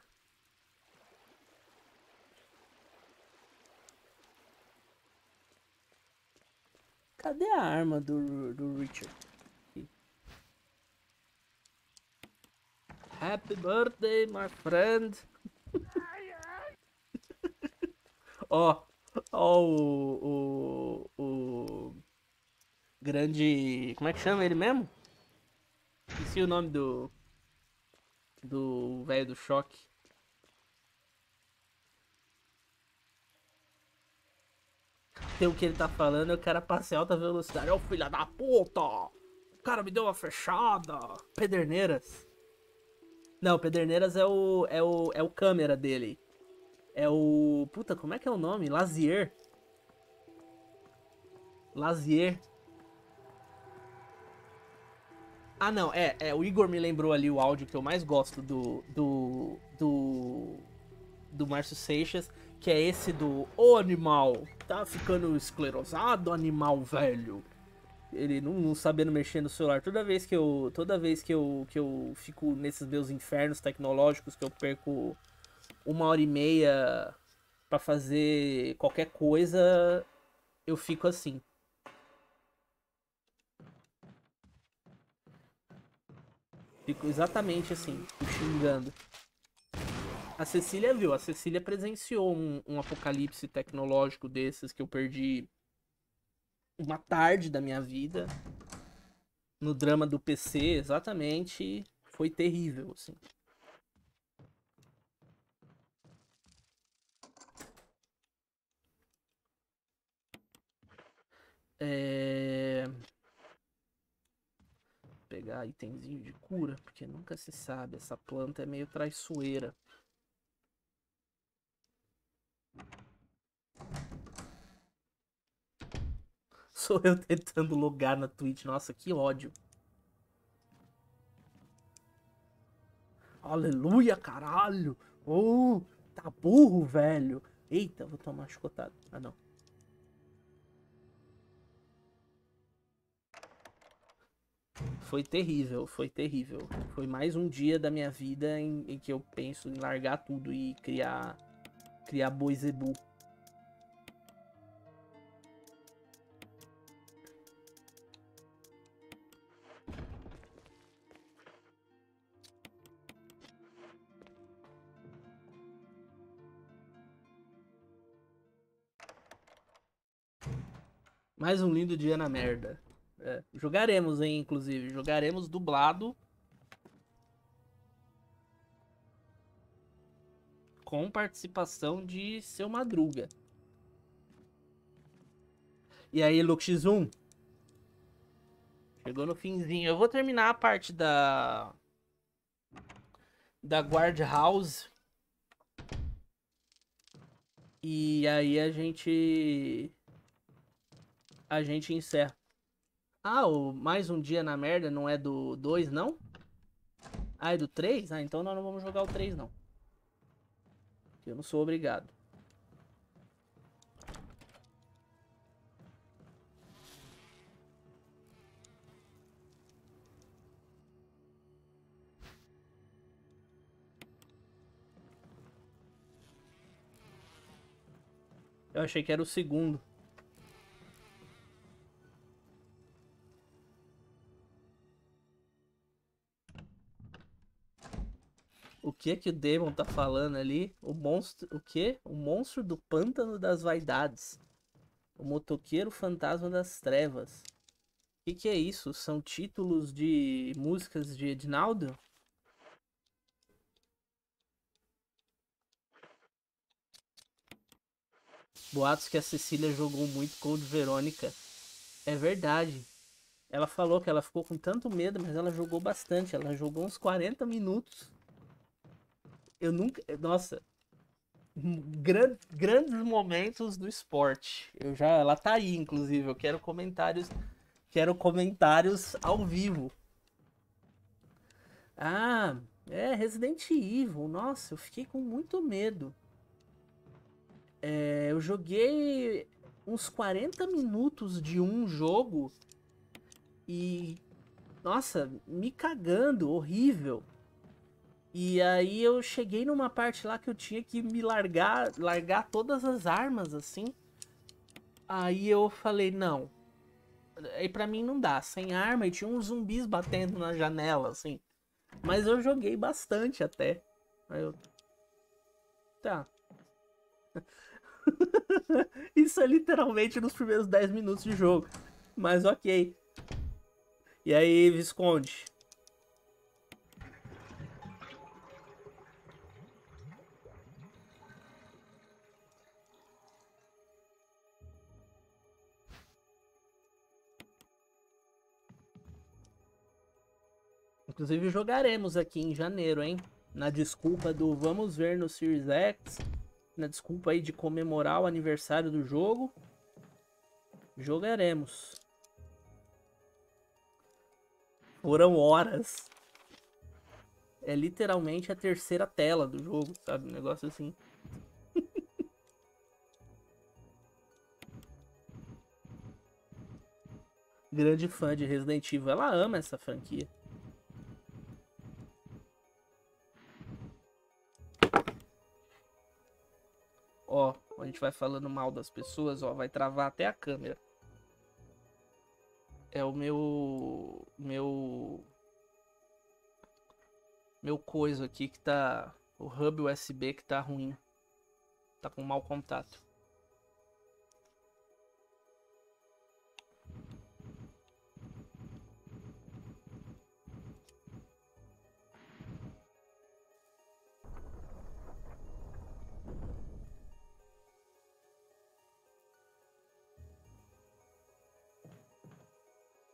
Cadê a arma do, do Richard? Happy birthday, my friend. Ó, ó o, o, o grande. Como é que chama ele mesmo? Esqueci o nome do. Do velho do choque. Tem o que ele tá falando, eu quero passar em alta velocidade. Ô filha da puta! O cara me deu uma fechada. Pederneiras. Não, Pederneiras é o. é o. é o câmera dele. É o. Puta, como é que é o nome? Lazier. Lazier. Ah, não, é, é, o Igor me lembrou ali o áudio que eu mais gosto do do do do Márcio Seixas, que é esse do Ô animal, tá ficando esclerosado, animal velho. Ele não, não sabendo mexer no celular. Toda vez que eu toda vez que eu que eu fico nesses meus infernos tecnológicos que eu perco uma hora e meia pra fazer qualquer coisa, eu fico assim. Fico exatamente assim, xingando. A Cecília viu, a Cecília presenciou um, um apocalipse tecnológico desses que eu perdi uma tarde da minha vida no drama do PC, exatamente. Foi terrível, assim. É... Pegar itemzinho de cura, porque nunca se sabe. Essa planta é meio traiçoeira. Sou eu tentando logar na Twitch. Nossa, que ódio. Aleluia, caralho. Oh, tá burro, velho. Eita, vou tomar chicotada. Ah, não. Foi terrível, foi terrível. Foi mais um dia da minha vida em, em que eu penso em largar tudo e criar criar boi zebu. Mais um lindo dia na merda. É, jogaremos, hein, inclusive. Jogaremos dublado. Com participação de seu Madruga. E aí, Lux1? Chegou no finzinho. Eu vou terminar a parte da. Da Guard House. E aí a gente. A gente encerra. Ah, o mais um dia na merda não é do 2, não? Ah, é do 3? Ah, então nós não vamos jogar o 3, não. Eu não sou obrigado. Eu achei que era o segundo. O que que o Demon tá falando ali? O monstro, o quê? O monstro do pântano das vaidades. O Motoqueiro Fantasma das Trevas. O que, que é isso? São títulos de músicas de Edinaldo? Boatos que a Cecília jogou muito Code Verônica. É verdade. Ela falou que ela ficou com tanto medo, mas ela jogou bastante. Ela jogou uns 40 minutos. Eu nunca. Nossa. Gran- grandes momentos do esporte. Eu já. Ela tá aí, inclusive. Eu quero comentários. Quero comentários ao vivo. Ah, é Resident Evil. Nossa, eu fiquei com muito medo. É, eu joguei uns 40 minutos de um jogo e nossa, me cagando, horrível. E aí eu cheguei numa parte lá que eu tinha que me largar, largar todas as armas assim. Aí eu falei, não. Aí pra mim não dá, sem arma e tinha uns zumbis batendo na janela assim. Mas eu joguei bastante até. Aí eu Tá. Isso é literalmente nos primeiros 10 minutos de jogo. Mas ok. E aí, Visconde? Inclusive jogaremos aqui em janeiro, hein? Na desculpa do vamos ver no Series X. Na desculpa aí de comemorar o aniversário do jogo. Jogaremos. Foram horas. É literalmente a terceira tela do jogo, sabe? Um negócio assim. Grande fã de Resident Evil. Ela ama essa franquia. Gente vai falando mal das pessoas, ó, vai travar até a câmera. É o meu meu meu coisa aqui que tá o hub USB que tá ruim. Tá com mau contato.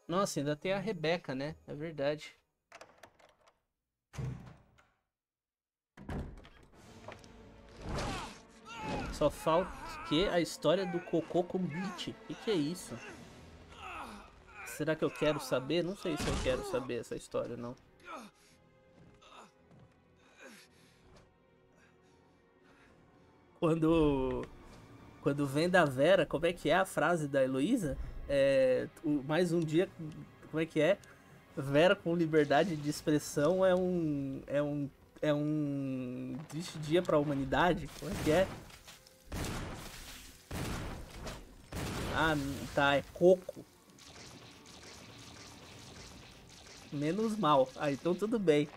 Nossa, ainda tem a Rebeca, né? É verdade. Só falta que a história do Cocô com Beat. O que, que é isso? Será que eu quero saber? Não sei se eu quero saber essa história, não. Quando. Quando vem da Vera, como é que é a frase da Heloísa? É, o- mais um dia. Como é que é? Vera com liberdade de expressão é um. É um. É um. Triste dia pra humanidade? Como é que é? Ah, tá, é coco. Menos mal. Ah, então tudo bem.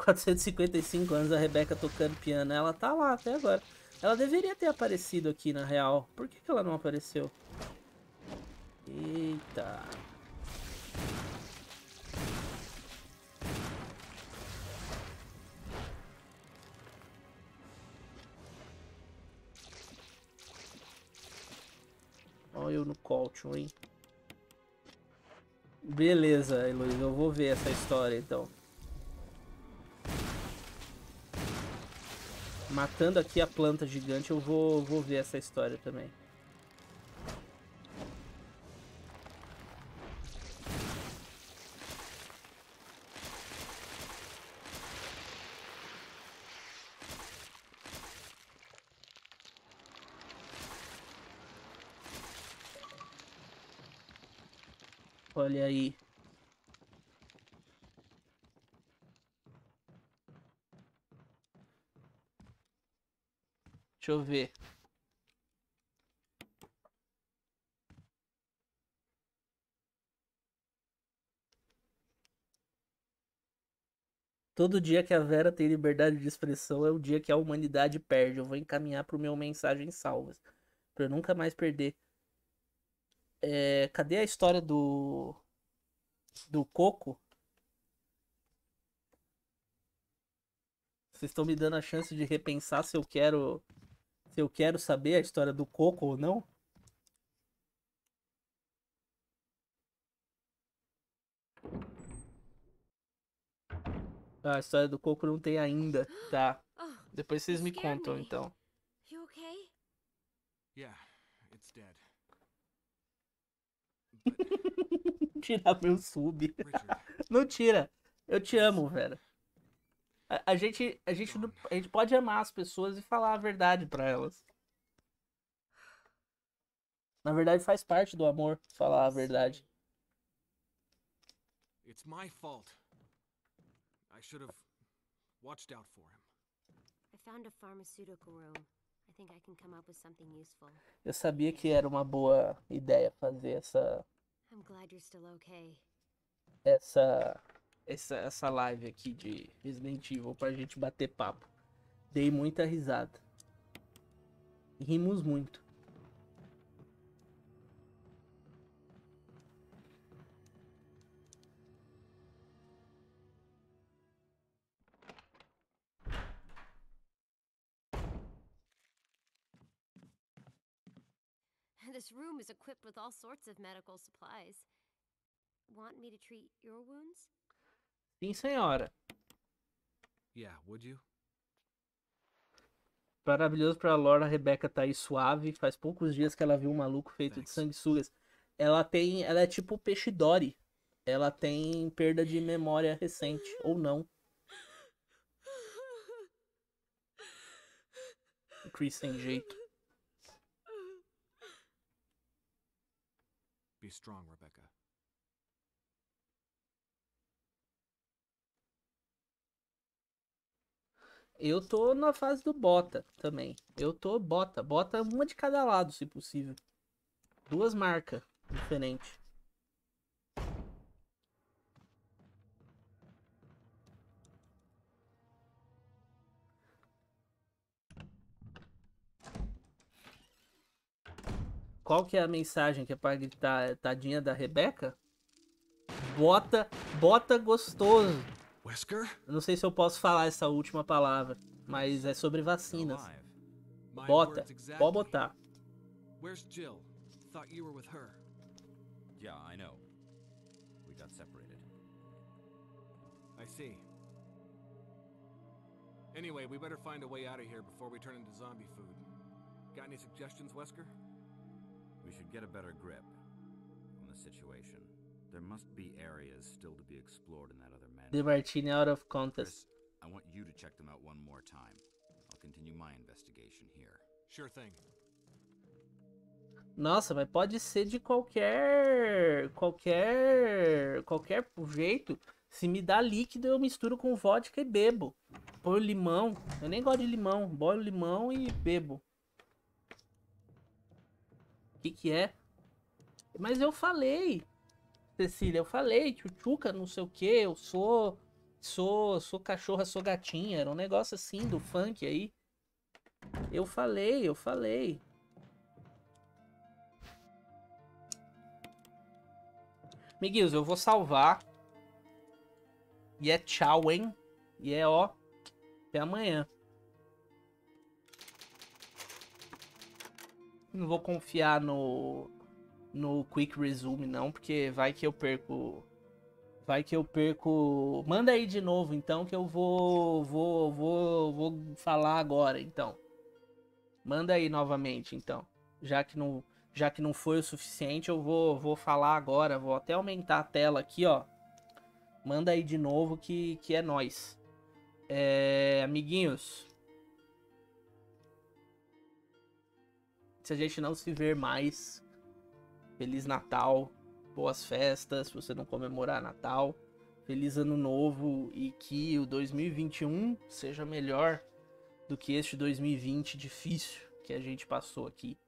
...455 anos a Rebeca tocando piano. Ela tá lá até agora. Ela deveria ter aparecido aqui, na real. Por que, que ela não apareceu? Eita. Olha eu no Colton, hein? Beleza, Heloísa, eu vou ver essa história então. Matando aqui a planta gigante, eu vou, vou ver essa história também. Olha aí. Deixa eu ver. Todo dia que a Vera tem liberdade de expressão é o dia que a humanidade perde. Eu vou encaminhar pro meu mensagem salvas. Pra eu nunca mais perder. É, cadê a história do. Do Coco? Vocês estão me dando a chance de repensar se eu quero. Se eu quero saber a história do Coco ou não? Ah, a história do Coco não tem ainda, tá? Depois vocês me contam, então. Tirar meu sub. Não tira. Eu te amo, velho. A, a gente, a, gente não- a gente pode amar as pessoas e falar a verdade pra elas. Na verdade, faz parte do amor falar a verdade. it's my fault. I should have watched out for him. I found a pharmaceutical room. I think I can come up with something useful. Eu sabia que era uma boa ideia fazer essa, I'm glad you're still okay. essa, essa, essa live aqui de Resident Evil pra gente bater papo. Dei muita risada. Rimos muito. This room is equipped with all sorts of medical supplies. Want me to treat your wounds? Sim, senhora. Yeah, would you? Maravilhoso pra Laura, a Rebeca tá aí suave. Faz poucos dias que ela viu um maluco feito de Thanks. sanguessugas. Ela tem. Ela é tipo o peixe Dory. Ela tem perda de memória recente, ou não. O Chris sem jeito. Be strong, Rebecca. Eu tô na fase do bota também. Eu tô bota. Bota uma de cada lado, se possível. Duas marcas diferentes. Qual que é a mensagem que é pra gritar? Tadinha da Rebeca? Bota, bota gostoso. Wesker? Eu não sei se eu posso falar essa última palavra, mas é sobre vacinas. Bota, pode botar. Where's Jill? Thought you were with her. Yeah, I know. We got separated. I see. Anyway, we better find a way out of here before we turn into zombie food. Got any suggestions, Wesker? We should get a better grip on the situation. There must be areas still to be explored in that other The man. Martini out of contest. Chris, I want you to check them out one more time. I'll continue my investigation here. Sure thing. Nossa, mas pode ser de qualquer. qualquer. qualquer jeito. Se me dá líquido, eu misturo com vodka e bebo. Põe limão. Eu nem gosto de limão. Boio limão e bebo. O que, que é? Mas eu falei, Cecília, eu falei, tchutchuca, não sei o que, eu sou. Sou. Sou cachorra, sou gatinha. Era um negócio assim do funk aí. Eu falei, eu falei. Miguels, eu vou salvar. E é tchau, hein? E é ó. Até amanhã. Não vou confiar no. No Quick Resume, não, porque vai que eu perco. Vai que eu perco. Manda aí de novo, então, que eu vou. Vou. Vou. Vou falar agora, então. Manda aí novamente, então. Já que não já que não foi o suficiente, eu vou, vou falar agora. Vou até aumentar a tela aqui, ó. Manda aí de novo que, que é nós. É, amiguinhos. Se a gente não se ver mais, Feliz Natal, boas festas, se você não comemorar Natal. Feliz Ano Novo e que o 2021 seja melhor do que este 2020 difícil que a gente passou aqui.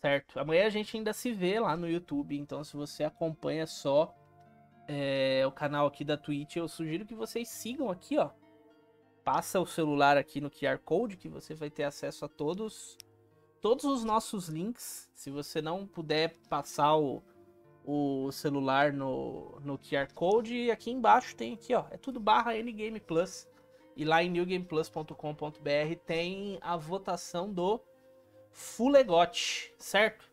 Certo? Amanhã a gente ainda se vê lá no YouTube, então se você acompanha só é, o canal aqui da Twitch, eu sugiro que vocês sigam aqui, ó. Passa o celular aqui no QR Code que você vai ter acesso a todos todos os nossos links. Se você não puder passar o, o celular no, no QR Code, aqui embaixo tem aqui, ó, é tudo barra Ngame Plus. E lá em newgameplus.com.br tem a votação do Fulegote, certo?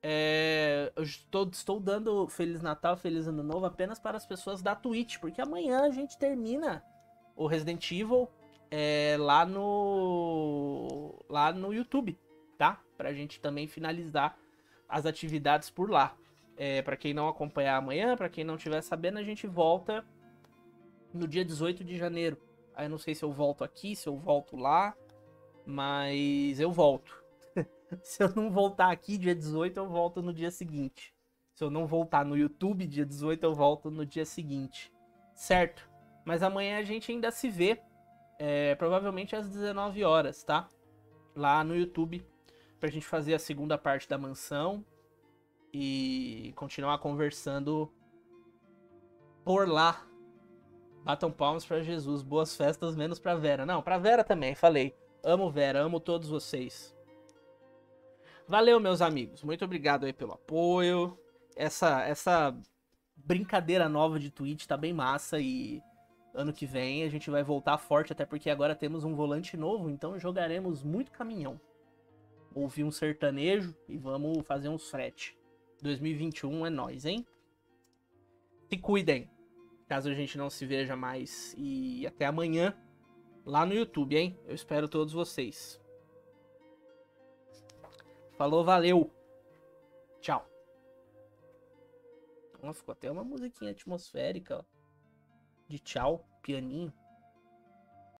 É, eu estou, estou dando Feliz Natal, Feliz Ano Novo apenas para as pessoas da Twitch, porque amanhã a gente termina o Resident Evil é, lá no lá no YouTube, tá? Pra gente também finalizar as atividades por lá. É, para quem não acompanhar amanhã, para quem não estiver sabendo, a gente volta no dia 18 de janeiro. Aí eu não sei se eu volto aqui, se eu volto lá, mas eu volto. se eu não voltar aqui dia 18, eu volto no dia seguinte. Se eu não voltar no YouTube dia 18, eu volto no dia seguinte. Certo? Mas amanhã a gente ainda se vê, é, provavelmente às 19 horas, tá? Lá no YouTube, pra gente fazer a segunda parte da mansão e continuar conversando por lá. Batam palmas para Jesus, boas festas, menos pra Vera. Não, pra Vera também, falei. Amo Vera, amo todos vocês. Valeu, meus amigos. Muito obrigado aí pelo apoio. Essa essa brincadeira nova de Twitch tá bem massa e ano que vem a gente vai voltar forte, até porque agora temos um volante novo, então jogaremos muito caminhão. Ouvir um sertanejo e vamos fazer uns frete. 2021 é nós, hein? Se cuidem. Caso a gente não se veja mais. E até amanhã lá no YouTube, hein? Eu espero todos vocês. Falou, valeu. Tchau. Nossa, ficou até uma musiquinha atmosférica, ó. De tchau, pianinho.